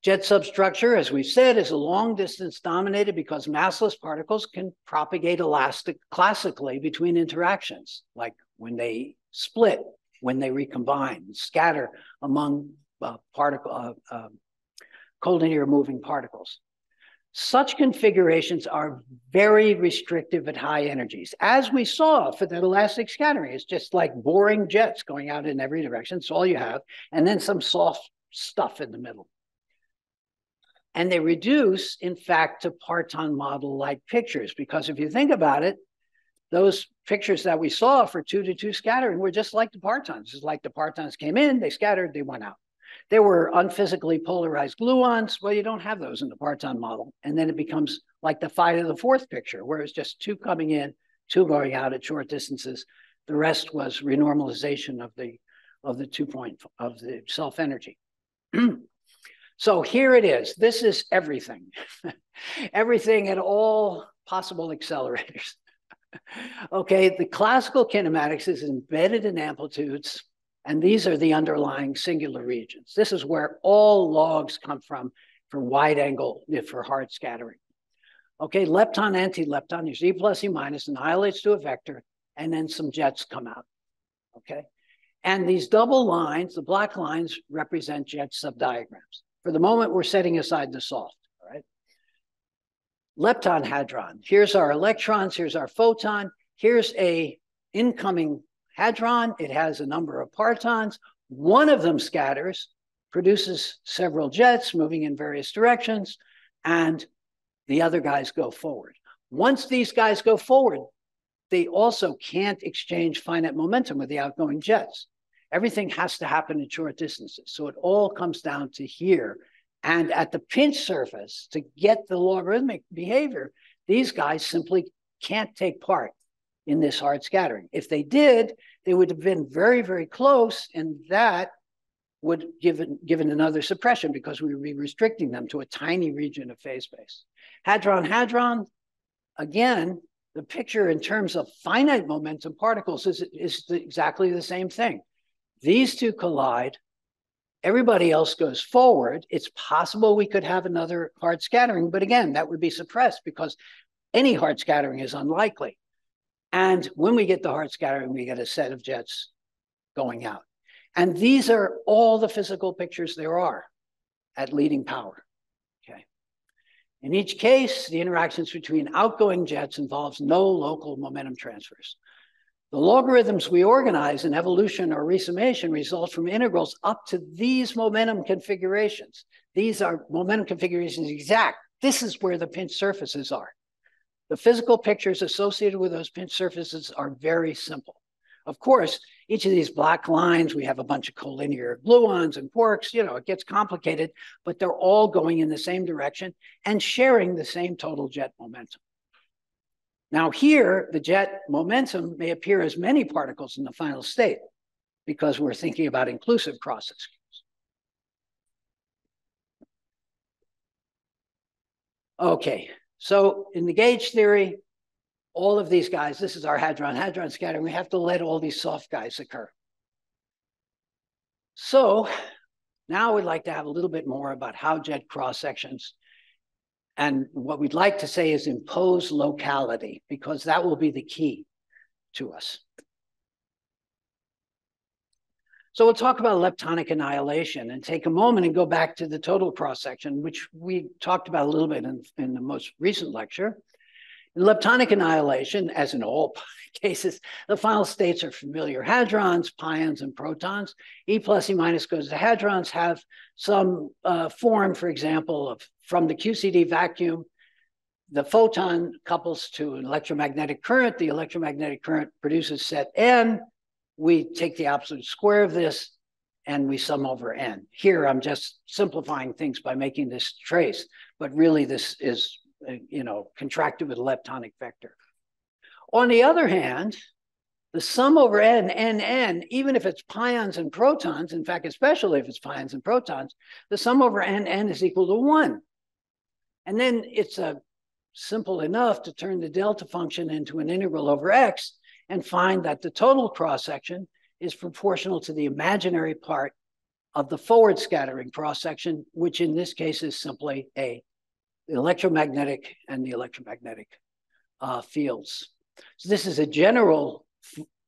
Jet substructure, as we've said, is a long distance dominated because massless particles can propagate elastic classically between interactions, like when they split, when they recombine, scatter among uh, particle, uh, uh, collinear moving particles. Such configurations are very restrictive at high energies. As we saw for the elastic scattering, it's just like boring jets going out in every direction. It's all you have. And then some soft stuff in the middle. And they reduce, in fact, to parton model-like pictures. Because if you think about it, those pictures that we saw for two to two scattering were just like the partons. It's like the partons came in, they scattered, they went out. There were unphysically polarized gluons. Well, you don't have those in the parton model. And then it becomes like the phi to the fourth picture, where it's just two coming in, two going out at short distances. The rest was renormalization of the of the two point of the self energy. *clears throat* so here it is. This is everything, *laughs* everything at all possible accelerators. *laughs* okay, the classical kinematics is embedded in amplitudes and these are the underlying singular regions. This is where all logs come from for wide angle, for hard scattering. Okay, lepton, anti-lepton, there's E plus, E minus, annihilates to a vector, and then some jets come out. Okay, and these double lines, the black lines, represent jet subdiagrams. For the moment, we're setting aside the soft, all right? Lepton hadron, here's our electrons, here's our photon, here's a incoming hadron. It has a number of partons. One of them scatters, produces several jets moving in various directions, and the other guys go forward. Once these guys go forward, they also can't exchange finite momentum with the outgoing jets. Everything has to happen in short distances. So it all comes down to here. And at the pinch surface, to get the logarithmic behavior, these guys simply can't take part in this hard scattering. If they did, they would have been very, very close, and that would give it, given another suppression because we would be restricting them to a tiny region of phase space. Hadron, hadron, again, the picture in terms of finite momentum particles is, is exactly the same thing. These two collide, everybody else goes forward. It's possible we could have another hard scattering, but again, that would be suppressed because any hard scattering is unlikely. And when we get the hard scattering, we get a set of jets going out. And these are all the physical pictures there are at leading power. Okay. In each case, the interactions between outgoing jets involves no local momentum transfers. The logarithms we organize in evolution or resummation result from integrals up to these momentum configurations. These are momentum configurations exact. This is where the pinch surfaces are. The physical pictures associated with those pinch surfaces are very simple. Of course, each of these black lines, we have a bunch of collinear gluons and quarks, you know, it gets complicated, but they're all going in the same direction and sharing the same total jet momentum. Now here, the jet momentum may appear as many particles in the final state because we're thinking about inclusive cross sections. Okay, so in the gauge theory, all of these guys, this is our hadron, hadron scattering, we have to let all these soft guys occur. So now we'd like to have a little bit more about how jet cross sections and what we'd like to say is impose locality because that will be the key to us. So we'll talk about leptonic annihilation and take a moment and go back to the total cross section, which we talked about a little bit in, in the most recent lecture. In leptonic annihilation, as in all *laughs* cases, the final states are familiar. Hadrons, pions, and protons. E plus, E minus goes to hadrons, have some uh, form, for example, of from the QCD vacuum, the photon couples to an electromagnetic current. The electromagnetic current produces set N. We take the absolute square of this and we sum over N. Here, I'm just simplifying things by making this trace, but really this is uh, you know, contracted with a leptonic vector. On the other hand, the sum over n, n, n, even if it's pions and protons, in fact, especially if it's pions and protons, the sum over n, n is equal to one. And then it's uh, simple enough to turn the delta function into an integral over x and find that the total cross section is proportional to the imaginary part of the forward scattering cross section, which in this case is simply a the electromagnetic and the electromagnetic uh, fields. So this is a general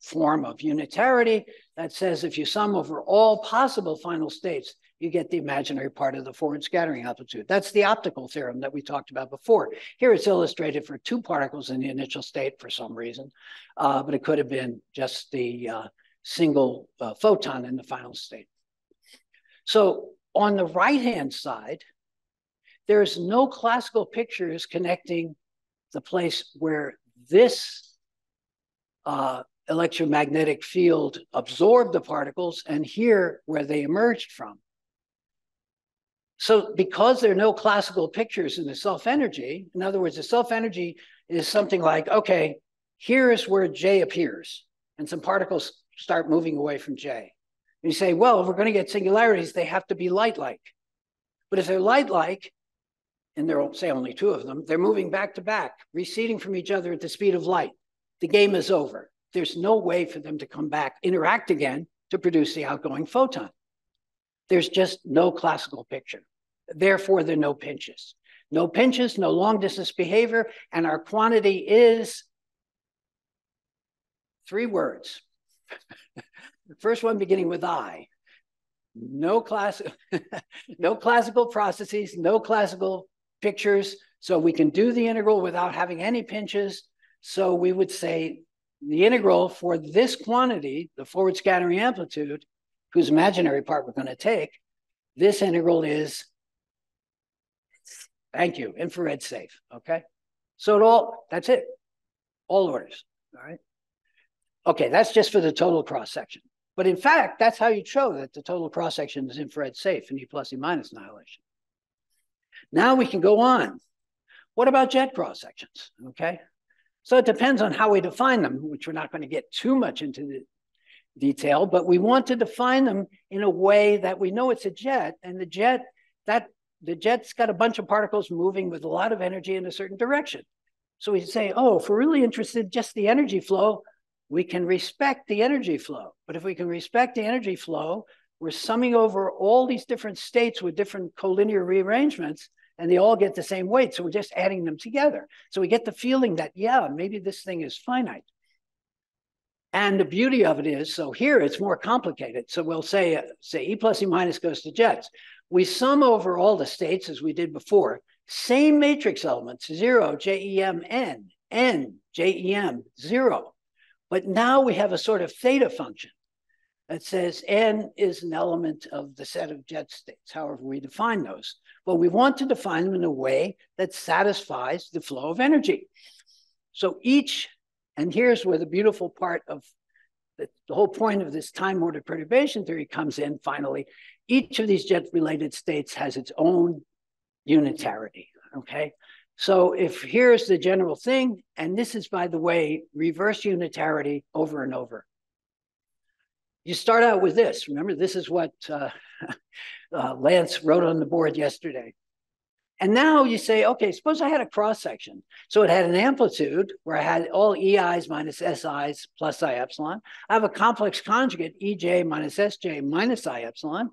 form of unitarity that says if you sum over all possible final states, you get the imaginary part of the forward scattering amplitude. That's the optical theorem that we talked about before. Here it's illustrated for two particles in the initial state for some reason, uh, but it could have been just the uh, single uh, photon in the final state. So on the right-hand side, there's no classical pictures connecting the place where this uh, electromagnetic field absorbed the particles and here where they emerged from. So because there are no classical pictures in the self-energy, in other words, the self-energy is something like, okay, here's where J appears and some particles start moving away from J. And you say, well, if we're going to get singularities, they have to be light-like. But if they're light-like, and there are, say, only two of them, they're moving back to back, receding from each other at the speed of light. The game is over. There's no way for them to come back, interact again to produce the outgoing photon. There's just no classical picture. Therefore, there are no pinches. No pinches, no long distance behavior, and our quantity is three words. the *laughs* First one beginning with I. No class, *laughs* no classical processes, no classical pictures. So we can do the integral without having any pinches. So we would say the integral for this quantity, the forward scattering amplitude, whose imaginary part we're going to take, this integral is, thank you, infrared safe, okay? So it all, that's it, all orders. All right. Okay, that's just for the total cross section. But in fact, that's how you show that the total cross section is infrared safe in E plus E minus annihilation. Now we can go on. What about jet cross sections? Okay. So it depends on how we define them, which we're not going to get too much into the detail, but we want to define them in a way that we know it's a jet and the jet that the jet's got a bunch of particles moving with a lot of energy in a certain direction. So we say, oh, if we're really interested in just the energy flow, we can respect the energy flow. But if we can respect the energy flow, we're summing over all these different states with different collinear rearrangements, and they all get the same weight. So we're just adding them together. So we get the feeling that, yeah, maybe this thing is finite. And the beauty of it is, so here it's more complicated. So we'll say, uh, say E plus E minus goes to jets. We sum over all the states as we did before. Same matrix elements, zero, JEM, N, N, JEM, zero. But now we have a sort of theta function that says N is an element of the set of jet states, however we define those. But we want to define them in a way that satisfies the flow of energy. So each, and here's where the beautiful part of the, the whole point of this time ordered perturbation theory comes in finally. Each of these jet related states has its own unitarity, okay? So if here's the general thing, and this is, by the way, reverse unitarity over and over. You start out with this. Remember, this is what uh, *laughs* uh, Lance wrote on the board yesterday. And now you say, okay, suppose I had a cross section. So it had an amplitude where I had all EIs minus SIs plus I epsilon. I have a complex conjugate, EJ minus SJ minus I epsilon.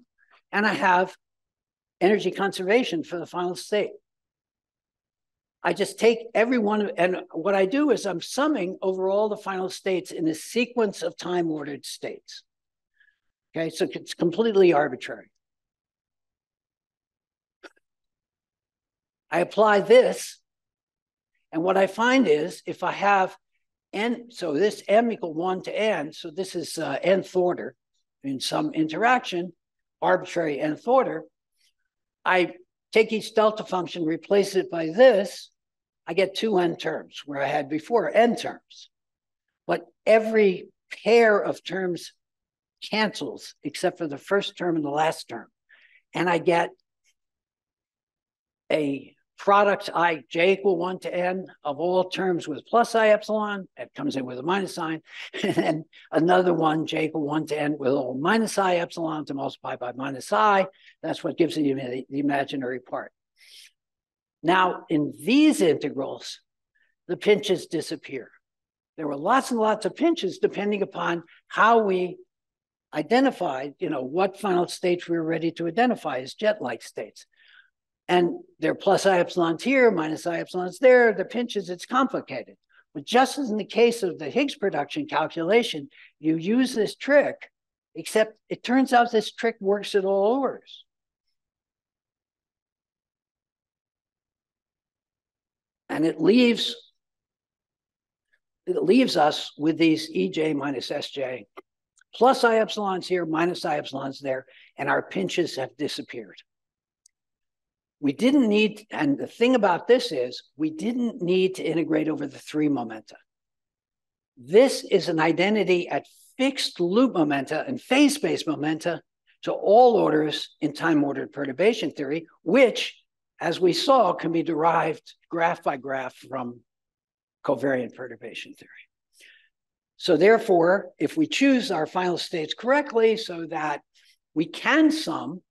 And I have energy conservation for the final state. I just take every one, and what I do is I'm summing over all the final states in a sequence of time ordered states. Okay, so it's completely arbitrary. I apply this, and what I find is if I have n, so this m equal one to n, so this is uh, nth order in some interaction, arbitrary nth order, I take each delta function, replace it by this, I get two n terms where I had before n terms. But every pair of terms cancels except for the first term and the last term. And I get a product i j equal 1 to n of all terms with plus i epsilon that comes in with a minus sign *laughs* and then another one j equal 1 to n with all minus i epsilon to multiply by minus i that's what gives you the, the imaginary part now, in these integrals, the pinches disappear. There were lots and lots of pinches depending upon how we identified, you know, what final states we were ready to identify as jet-like states. And there are plus I epsilons here, minus I epsilons there. The pinches, it's complicated. But just as in the case of the Higgs production calculation, you use this trick, except it turns out this trick works at all orders. And it leaves it leaves us with these EJ minus SJ, plus I epsilons here, minus I epsilons there, and our pinches have disappeared. We didn't need, and the thing about this is, we didn't need to integrate over the three momenta. This is an identity at fixed loop momenta and phase space momenta to all orders in time ordered perturbation theory, which as we saw, can be derived graph by graph from covariant perturbation theory. So therefore, if we choose our final states correctly so that we can sum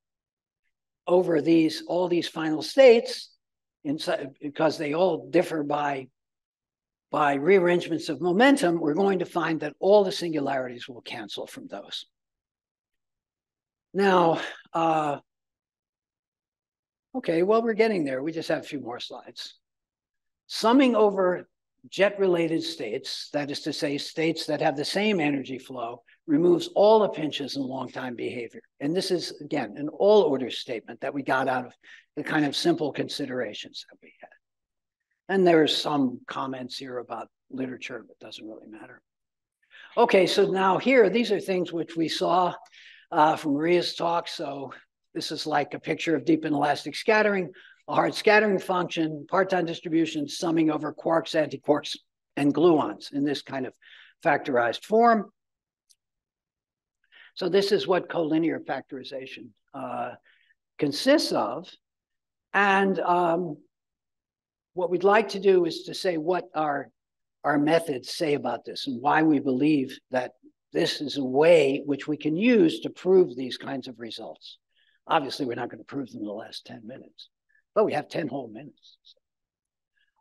over these all these final states inside, because they all differ by by rearrangements of momentum, we're going to find that all the singularities will cancel from those. Now, uh, Okay, well, we're getting there. We just have a few more slides. Summing over jet-related states, that is to say, states that have the same energy flow, removes all the pinches in long-time behavior. And this is, again, an all-order statement that we got out of the kind of simple considerations that we had. And there's some comments here about literature, but doesn't really matter. Okay, so now here, these are things which we saw uh, from Maria's talk. So this is like a picture of deep inelastic scattering, a hard scattering function, parton distribution, summing over quarks, antiquarks, and gluons in this kind of factorized form. So this is what collinear factorization uh, consists of. And um, what we'd like to do is to say what our, our methods say about this and why we believe that this is a way which we can use to prove these kinds of results. Obviously, we're not going to prove them in the last 10 minutes, but we have 10 whole minutes.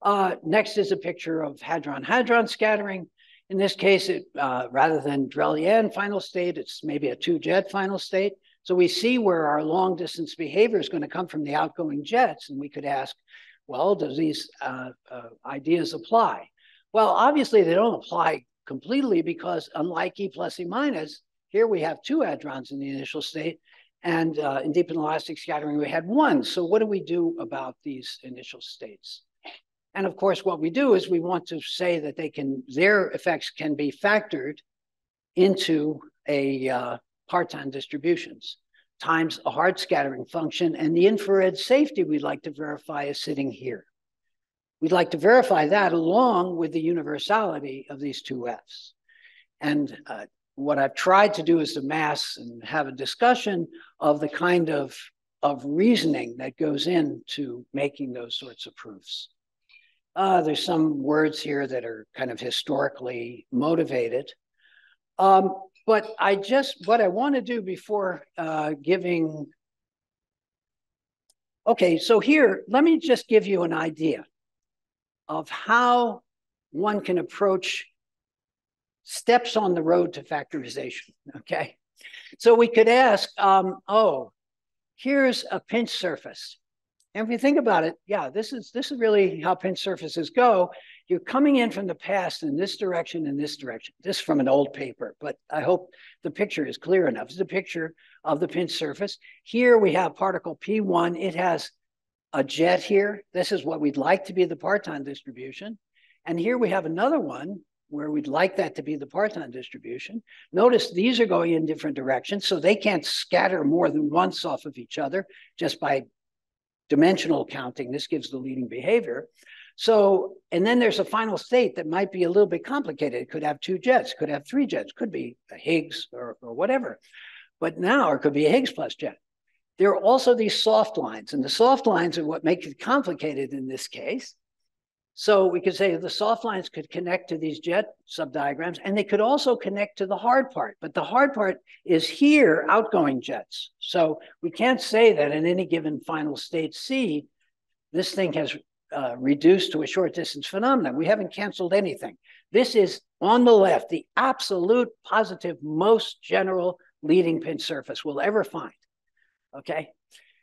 Uh, next is a picture of hadron-hadron scattering. In this case, it, uh, rather than Drell-Yan final state, it's maybe a two-jet final state. So we see where our long distance behavior is going to come from the outgoing jets. And we could ask, well, does these uh, uh, ideas apply? Well, obviously they don't apply completely because unlike E plus E minus, here we have two hadrons in the initial state. And uh, in deep inelastic scattering, we had one. So what do we do about these initial states? And of course, what we do is we want to say that they can, their effects can be factored into a uh, parton distributions times a hard scattering function. And the infrared safety we'd like to verify is sitting here. We'd like to verify that along with the universality of these two Fs. And uh, what I've tried to do is to mass and have a discussion of the kind of, of reasoning that goes into making those sorts of proofs. Uh, there's some words here that are kind of historically motivated. Um, but I just, what I want to do before uh, giving, okay, so here, let me just give you an idea of how one can approach steps on the road to factorization, okay? So we could ask, um, oh, here's a pinch surface. And if you think about it, yeah, this is this is really how pinch surfaces go. You're coming in from the past in this direction and this direction. This from an old paper, but I hope the picture is clear enough. It's a picture of the pinch surface. Here we have particle P1. It has a jet here. This is what we'd like to be the parton distribution. And here we have another one where we'd like that to be the parton distribution. Notice these are going in different directions, so they can't scatter more than once off of each other just by dimensional counting. This gives the leading behavior. So, and then there's a final state that might be a little bit complicated. It could have two jets, could have three jets, could be a Higgs or, or whatever. But now it could be a Higgs plus jet. There are also these soft lines, and the soft lines are what make it complicated in this case. So we could say the soft lines could connect to these jet subdiagrams, and they could also connect to the hard part. But the hard part is here, outgoing jets. So we can't say that in any given final state C, this thing has uh, reduced to a short distance phenomenon. We haven't canceled anything. This is on the left, the absolute positive, most general leading pinch surface we'll ever find. Okay.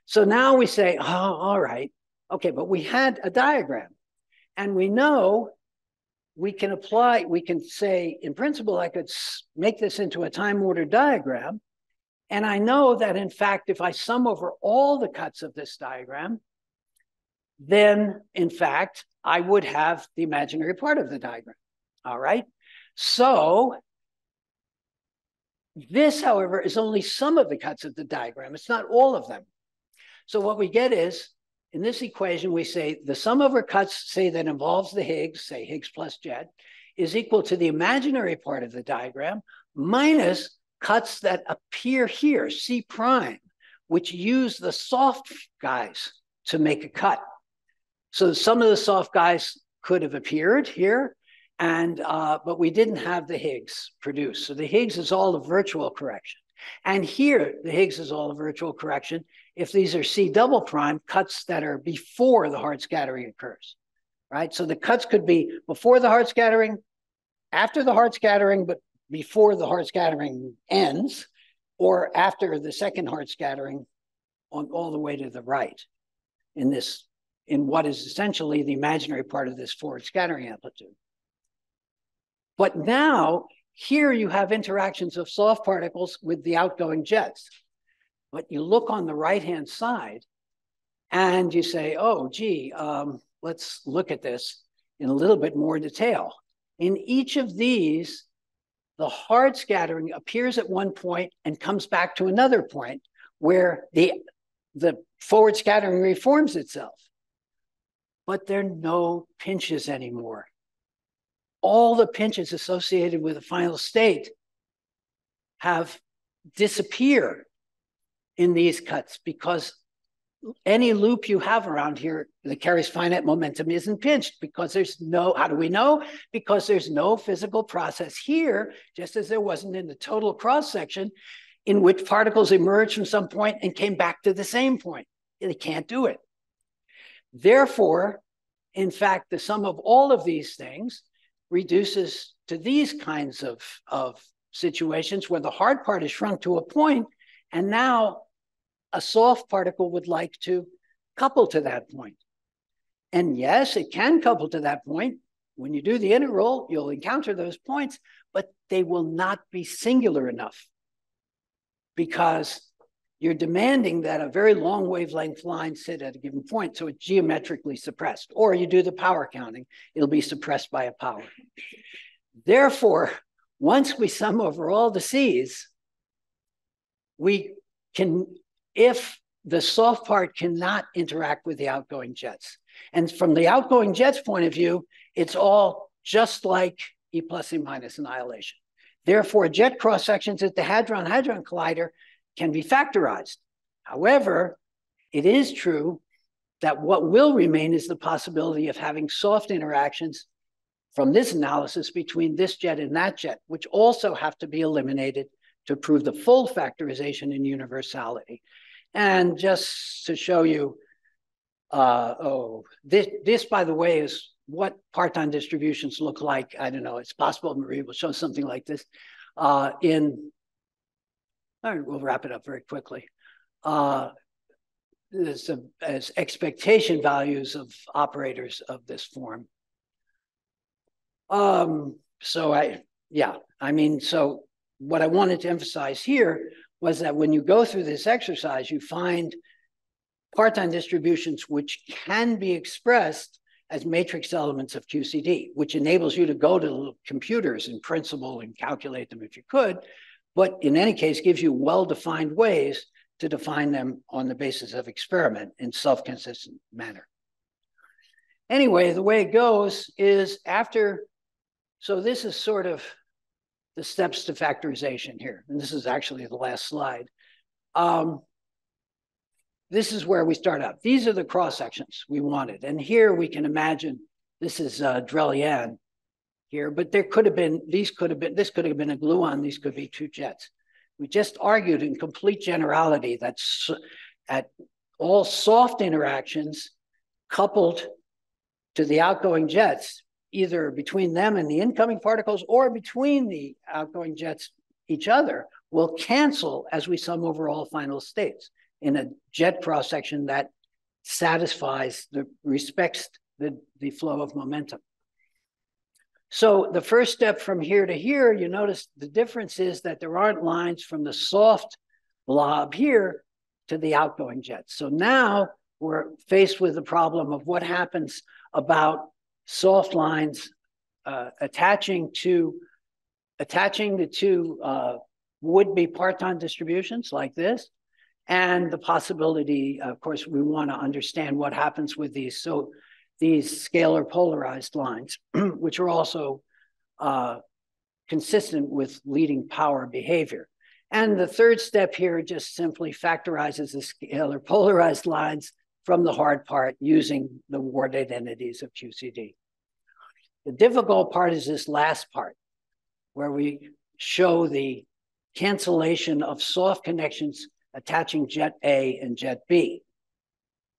So now we say, oh, all right. Okay, but we had a diagram and we know we can apply, we can say, in principle, I could make this into a time order diagram. And I know that, in fact, if I sum over all the cuts of this diagram, then in fact, I would have the imaginary part of the diagram. All right. So this, however, is only some of the cuts of the diagram. It's not all of them. So what we get is, in this equation, we say the sum over cuts, say that involves the Higgs, say Higgs plus jet, is equal to the imaginary part of the diagram minus cuts that appear here, C prime, which use the soft guys to make a cut. So some of the soft guys could have appeared here, and uh, but we didn't have the Higgs produced. So the Higgs is all the virtual correction. And here, the Higgs is all the virtual correction if these are C double prime cuts that are before the hard scattering occurs, right? So the cuts could be before the hard scattering, after the hard scattering, but before the hard scattering ends, or after the second hard scattering on all the way to the right in this in what is essentially the imaginary part of this forward scattering amplitude. But now, here you have interactions of soft particles with the outgoing jets. But you look on the right-hand side and you say, oh, gee, um, let's look at this in a little bit more detail. In each of these, the hard scattering appears at one point and comes back to another point where the, the forward scattering reforms itself but there are no pinches anymore. all the pinches associated with the final state have disappear in these cuts because any loop you have around here that carries finite momentum isn't pinched because there's no, how do we know? Because there's no physical process here, just as there wasn't in the total cross section, in which particles emerged from some point and came back to the same point. They can't do it. Therefore, in fact, the sum of all of these things reduces to these kinds of, of situations where the hard part is shrunk to a point, and now a soft particle would like to couple to that point. And yes, it can couple to that point. When you do the integral, you'll encounter those points, but they will not be singular enough because you're demanding that a very long wavelength line sit at a given point, so it's geometrically suppressed. Or you do the power counting, it'll be suppressed by a power. Therefore, once we sum over all the C's, we can, if the soft part cannot interact with the outgoing jets. And from the outgoing jets point of view, it's all just like E plus E minus annihilation. Therefore, jet cross sections at the hadron-hadron collider can be factorized. However, it is true that what will remain is the possibility of having soft interactions from this analysis between this jet and that jet, which also have to be eliminated to prove the full factorization in universality. And just to show you, uh, oh, this, this, by the way, is what parton distributions look like. I don't know, it's possible Marie will show something like this uh, in all right, we'll wrap it up very quickly. Uh, as, as expectation values of operators of this form. Um, so I, yeah, I mean, so what I wanted to emphasize here was that when you go through this exercise, you find parton distributions which can be expressed as matrix elements of QCD, which enables you to go to computers in principle and calculate them if you could, but in any case gives you well-defined ways to define them on the basis of experiment in self-consistent manner. Anyway, the way it goes is after, so this is sort of the steps to factorization here. And this is actually the last slide. Um, this is where we start out. These are the cross sections we wanted. And here we can imagine, this is uh, Drell-Yan, here, but there could have been, these could have been, this could have been a gluon, these could be two jets. We just argued in complete generality that at all soft interactions coupled to the outgoing jets, either between them and the incoming particles or between the outgoing jets each other, will cancel as we sum over all final states in a jet cross section that satisfies the respects the, the flow of momentum. So the first step from here to here, you notice the difference is that there aren't lines from the soft blob here to the outgoing jets. So now we're faced with the problem of what happens about soft lines uh, attaching to attaching the two uh, would-be parton distributions like this, and the possibility, of course, we want to understand what happens with these. So these scalar polarized lines, *clears throat* which are also uh, consistent with leading power behavior. And the third step here just simply factorizes the scalar *laughs* polarized lines from the hard part using the ward identities of QCD. The difficult part is this last part, where we show the cancellation of soft connections attaching jet A and jet B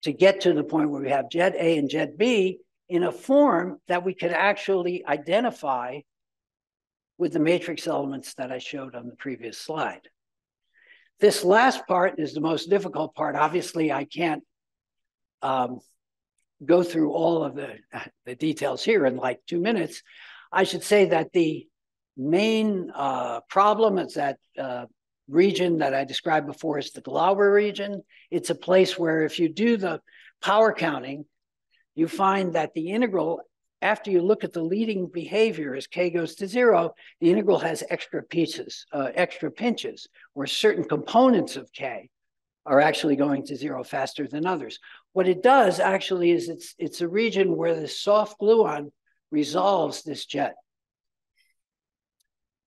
to get to the point where we have jet A and jet B in a form that we could actually identify with the matrix elements that I showed on the previous slide. This last part is the most difficult part. Obviously, I can't um, go through all of the, the details here in like two minutes. I should say that the main uh, problem is that uh, region that I described before is the Glauber region. It's a place where if you do the power counting, you find that the integral, after you look at the leading behavior as k goes to zero, the integral has extra pieces, uh, extra pinches, where certain components of k are actually going to zero faster than others. What it does actually is it's, it's a region where the soft gluon resolves this jet.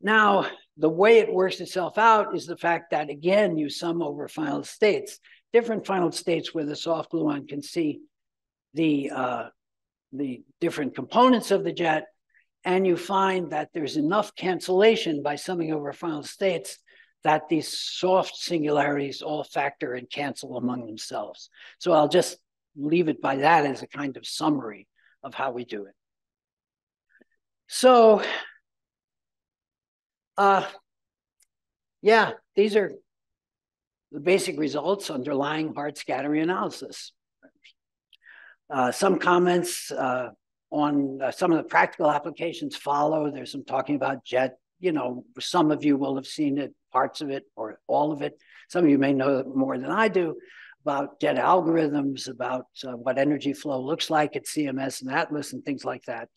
Now, the way it works itself out is the fact that, again, you sum over final states, different final states where the soft gluon can see the, uh, the different components of the jet, and you find that there's enough cancellation by summing over final states that these soft singularities all factor and cancel among themselves. So I'll just leave it by that as a kind of summary of how we do it. So, uh, yeah, these are the basic results underlying hard scattering analysis. Uh, some comments uh, on uh, some of the practical applications follow. There's some talking about jet. You know, some of you will have seen it, parts of it, or all of it. Some of you may know more than I do about jet algorithms, about uh, what energy flow looks like at CMS and Atlas and things like that.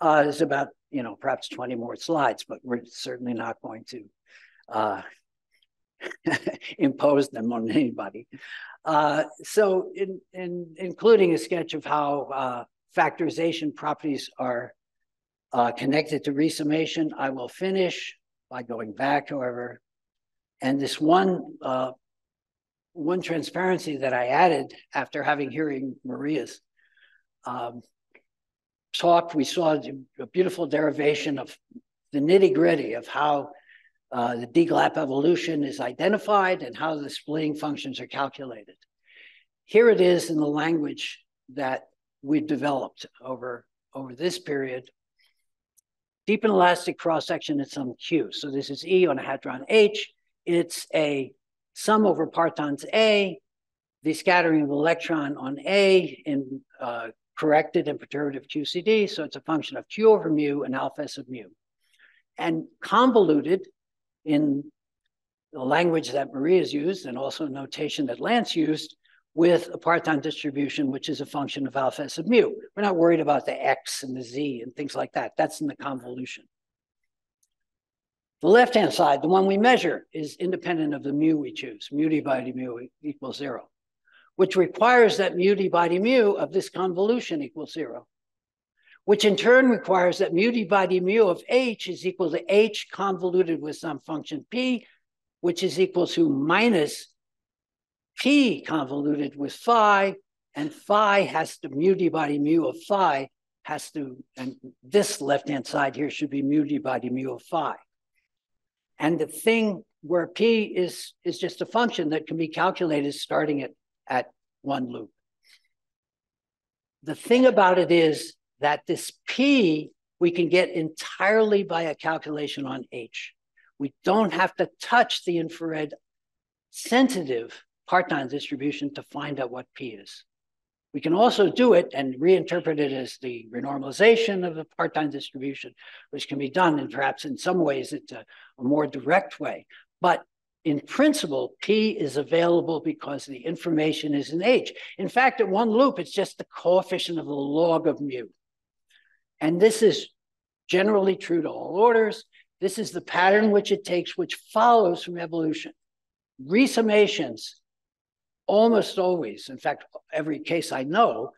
Uh, there's about, you know, perhaps 20 more slides, but we're certainly not going to uh, *laughs* impose them on anybody. Uh, so in, in, including a sketch of how uh, factorization properties are uh, connected to resummation, I will finish by going back, however. And this one, uh, one transparency that I added after having hearing Maria's um, talk, we saw a beautiful derivation of the nitty gritty of how uh, the DGLAP evolution is identified and how the splitting functions are calculated. Here it is in the language that we've developed over, over this period. Deep inelastic cross-section at some Q. So this is E on a hadron H. It's a sum over partons A, the scattering of electron on A in uh, corrected and perturbative QCD. So it's a function of Q over mu and alpha S of mu. And convoluted in the language that Maria's used and also notation that Lance used with a parton distribution, which is a function of alpha S of mu. We're not worried about the X and the Z and things like that. That's in the convolution. The left-hand side, the one we measure, is independent of the mu we choose. Mu d by d mu equals zero, which requires that mu d by d mu of this convolution equals zero, which in turn requires that mu d by d mu of h is equal to h convoluted with some function p, which is equal to minus p convoluted with phi, and phi has to mu d by d mu of phi has to, and this left-hand side here should be mu d by d mu of phi. And the thing where P is, is just a function that can be calculated starting at, at one loop. The thing about it is that this P we can get entirely by a calculation on H. We don't have to touch the infrared sensitive parton distribution to find out what P is. We can also do it and reinterpret it as the renormalization of the parton distribution, which can be done, and perhaps in some ways it's a, a more direct way. But in principle, P is available because the information is in H. In fact, at one loop, it's just the coefficient of the log of mu. And this is generally true to all orders. This is the pattern which it takes, which follows from evolution. Resummations almost always, in fact, every case I know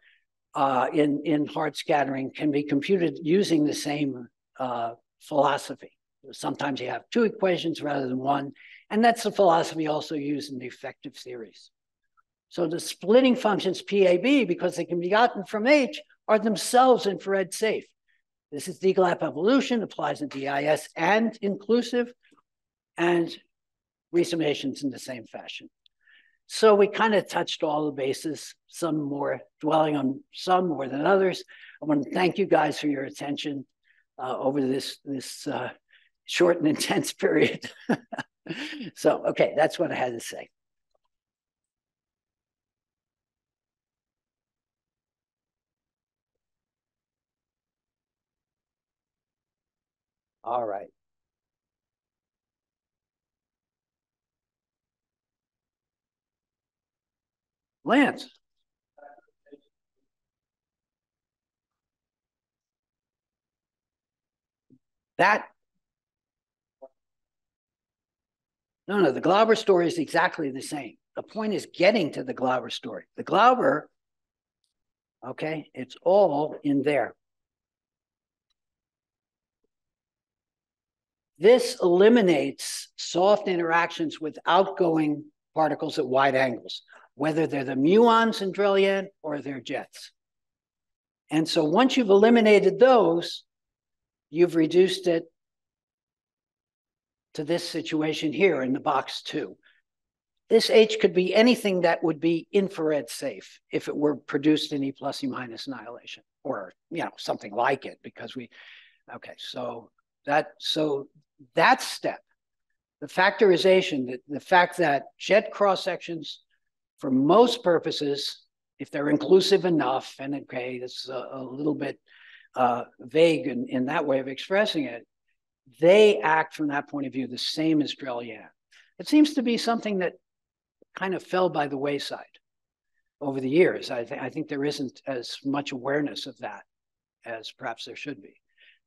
uh, in, in hard scattering can be computed using the same uh, philosophy. Sometimes you have two equations rather than one, and that's the philosophy also used in the effective theories. So the splitting functions PAB, because they can be gotten from H, are themselves infrared safe. This is DGLAP evolution, applies in DIS and inclusive, and resummations in the same fashion. So we kind of touched all the bases, some more dwelling on some more than others. I want to thank you guys for your attention uh, over this, this uh, short and *laughs* intense period. *laughs* so, okay, that's what I had to say. All right. Lance. That no, no, the Glauber story is exactly the same. The point is getting to the Glauber story. The Glauber, okay, it's all in there. This eliminates soft interactions with outgoing particles at wide angles, whether they're the muons in Drell-Yan or they're jets. And so once you've eliminated those, you've reduced it to this situation here in the box two. This H could be anything that would be infrared safe if it were produced in E plus E minus annihilation or, you know, something like it because we, okay, so that, so that step, the factorization, the, the fact that jet cross sections for most purposes, if they're inclusive enough, and okay, it's a, a little bit uh, vague in, in that way of expressing it, they act from that point of view the same as Drell-Yan. It seems to be something that kind of fell by the wayside over the years. I, th- I think there isn't as much awareness of that as perhaps there should be.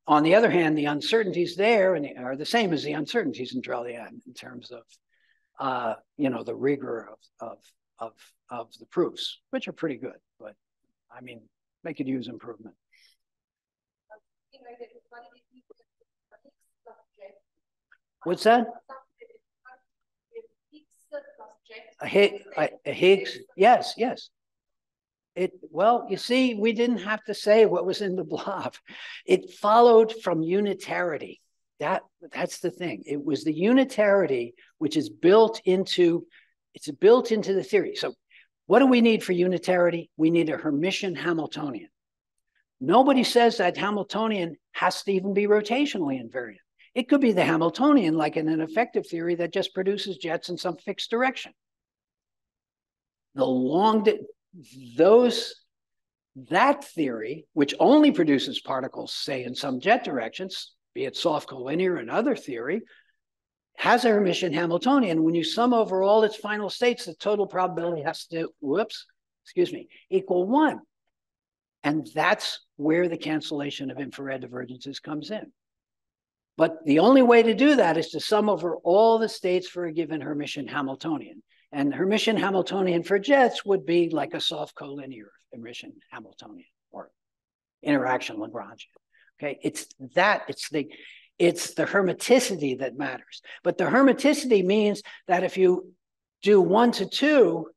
On the other hand, the uncertainties there are the same as the uncertainties in Drell-Yan in terms of, uh, you know, the rigor of, of, of, of the proofs, which are pretty good, but I mean, they could use improvement. What's that? A, a Higgs, yes, yes. It well, you see, we didn't have to say what was in the blob. It followed from unitarity. That that's the thing. It was the unitarity which is built into it's built into the theory. So what do we need for unitarity? We need a Hermitian Hamiltonian. Nobody says that Hamiltonian has to even be rotationally invariant. It could be the Hamiltonian, like in an effective theory that just produces jets in some fixed direction. The long, those, that theory, which only produces particles, say in some jet directions, be it soft collinear and other theory, has a Hermitian Hamiltonian. When you sum over all its final states, the total probability has to, whoops, excuse me, equal one. And that's where the cancellation of infrared divergences comes in. But the only way to do that is to sum over all the states for a given Hermitian Hamiltonian. And Hermitian Hamiltonian for jets would be like a soft collinear Hermitian Hamiltonian or interaction Lagrangian. Okay, it's that, it's the it's the hermiticity that matters. But the hermiticity means that if you do one to two,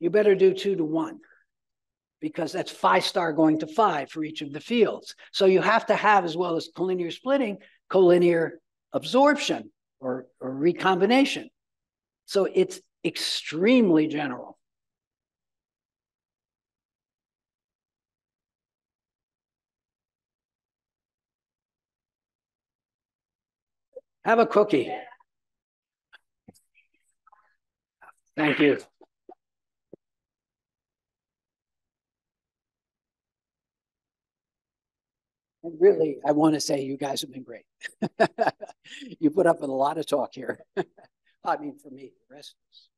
you better do two to one because that's phi star going to phi for each of the fields. So you have to have, as well as collinear splitting, collinear absorption or, or recombination. So it's extremely general. Have a cookie. Thank you. And really, I want to say you guys have been great. *laughs* you put up with a lot of talk here. *laughs* I mean, for me, the rest of us.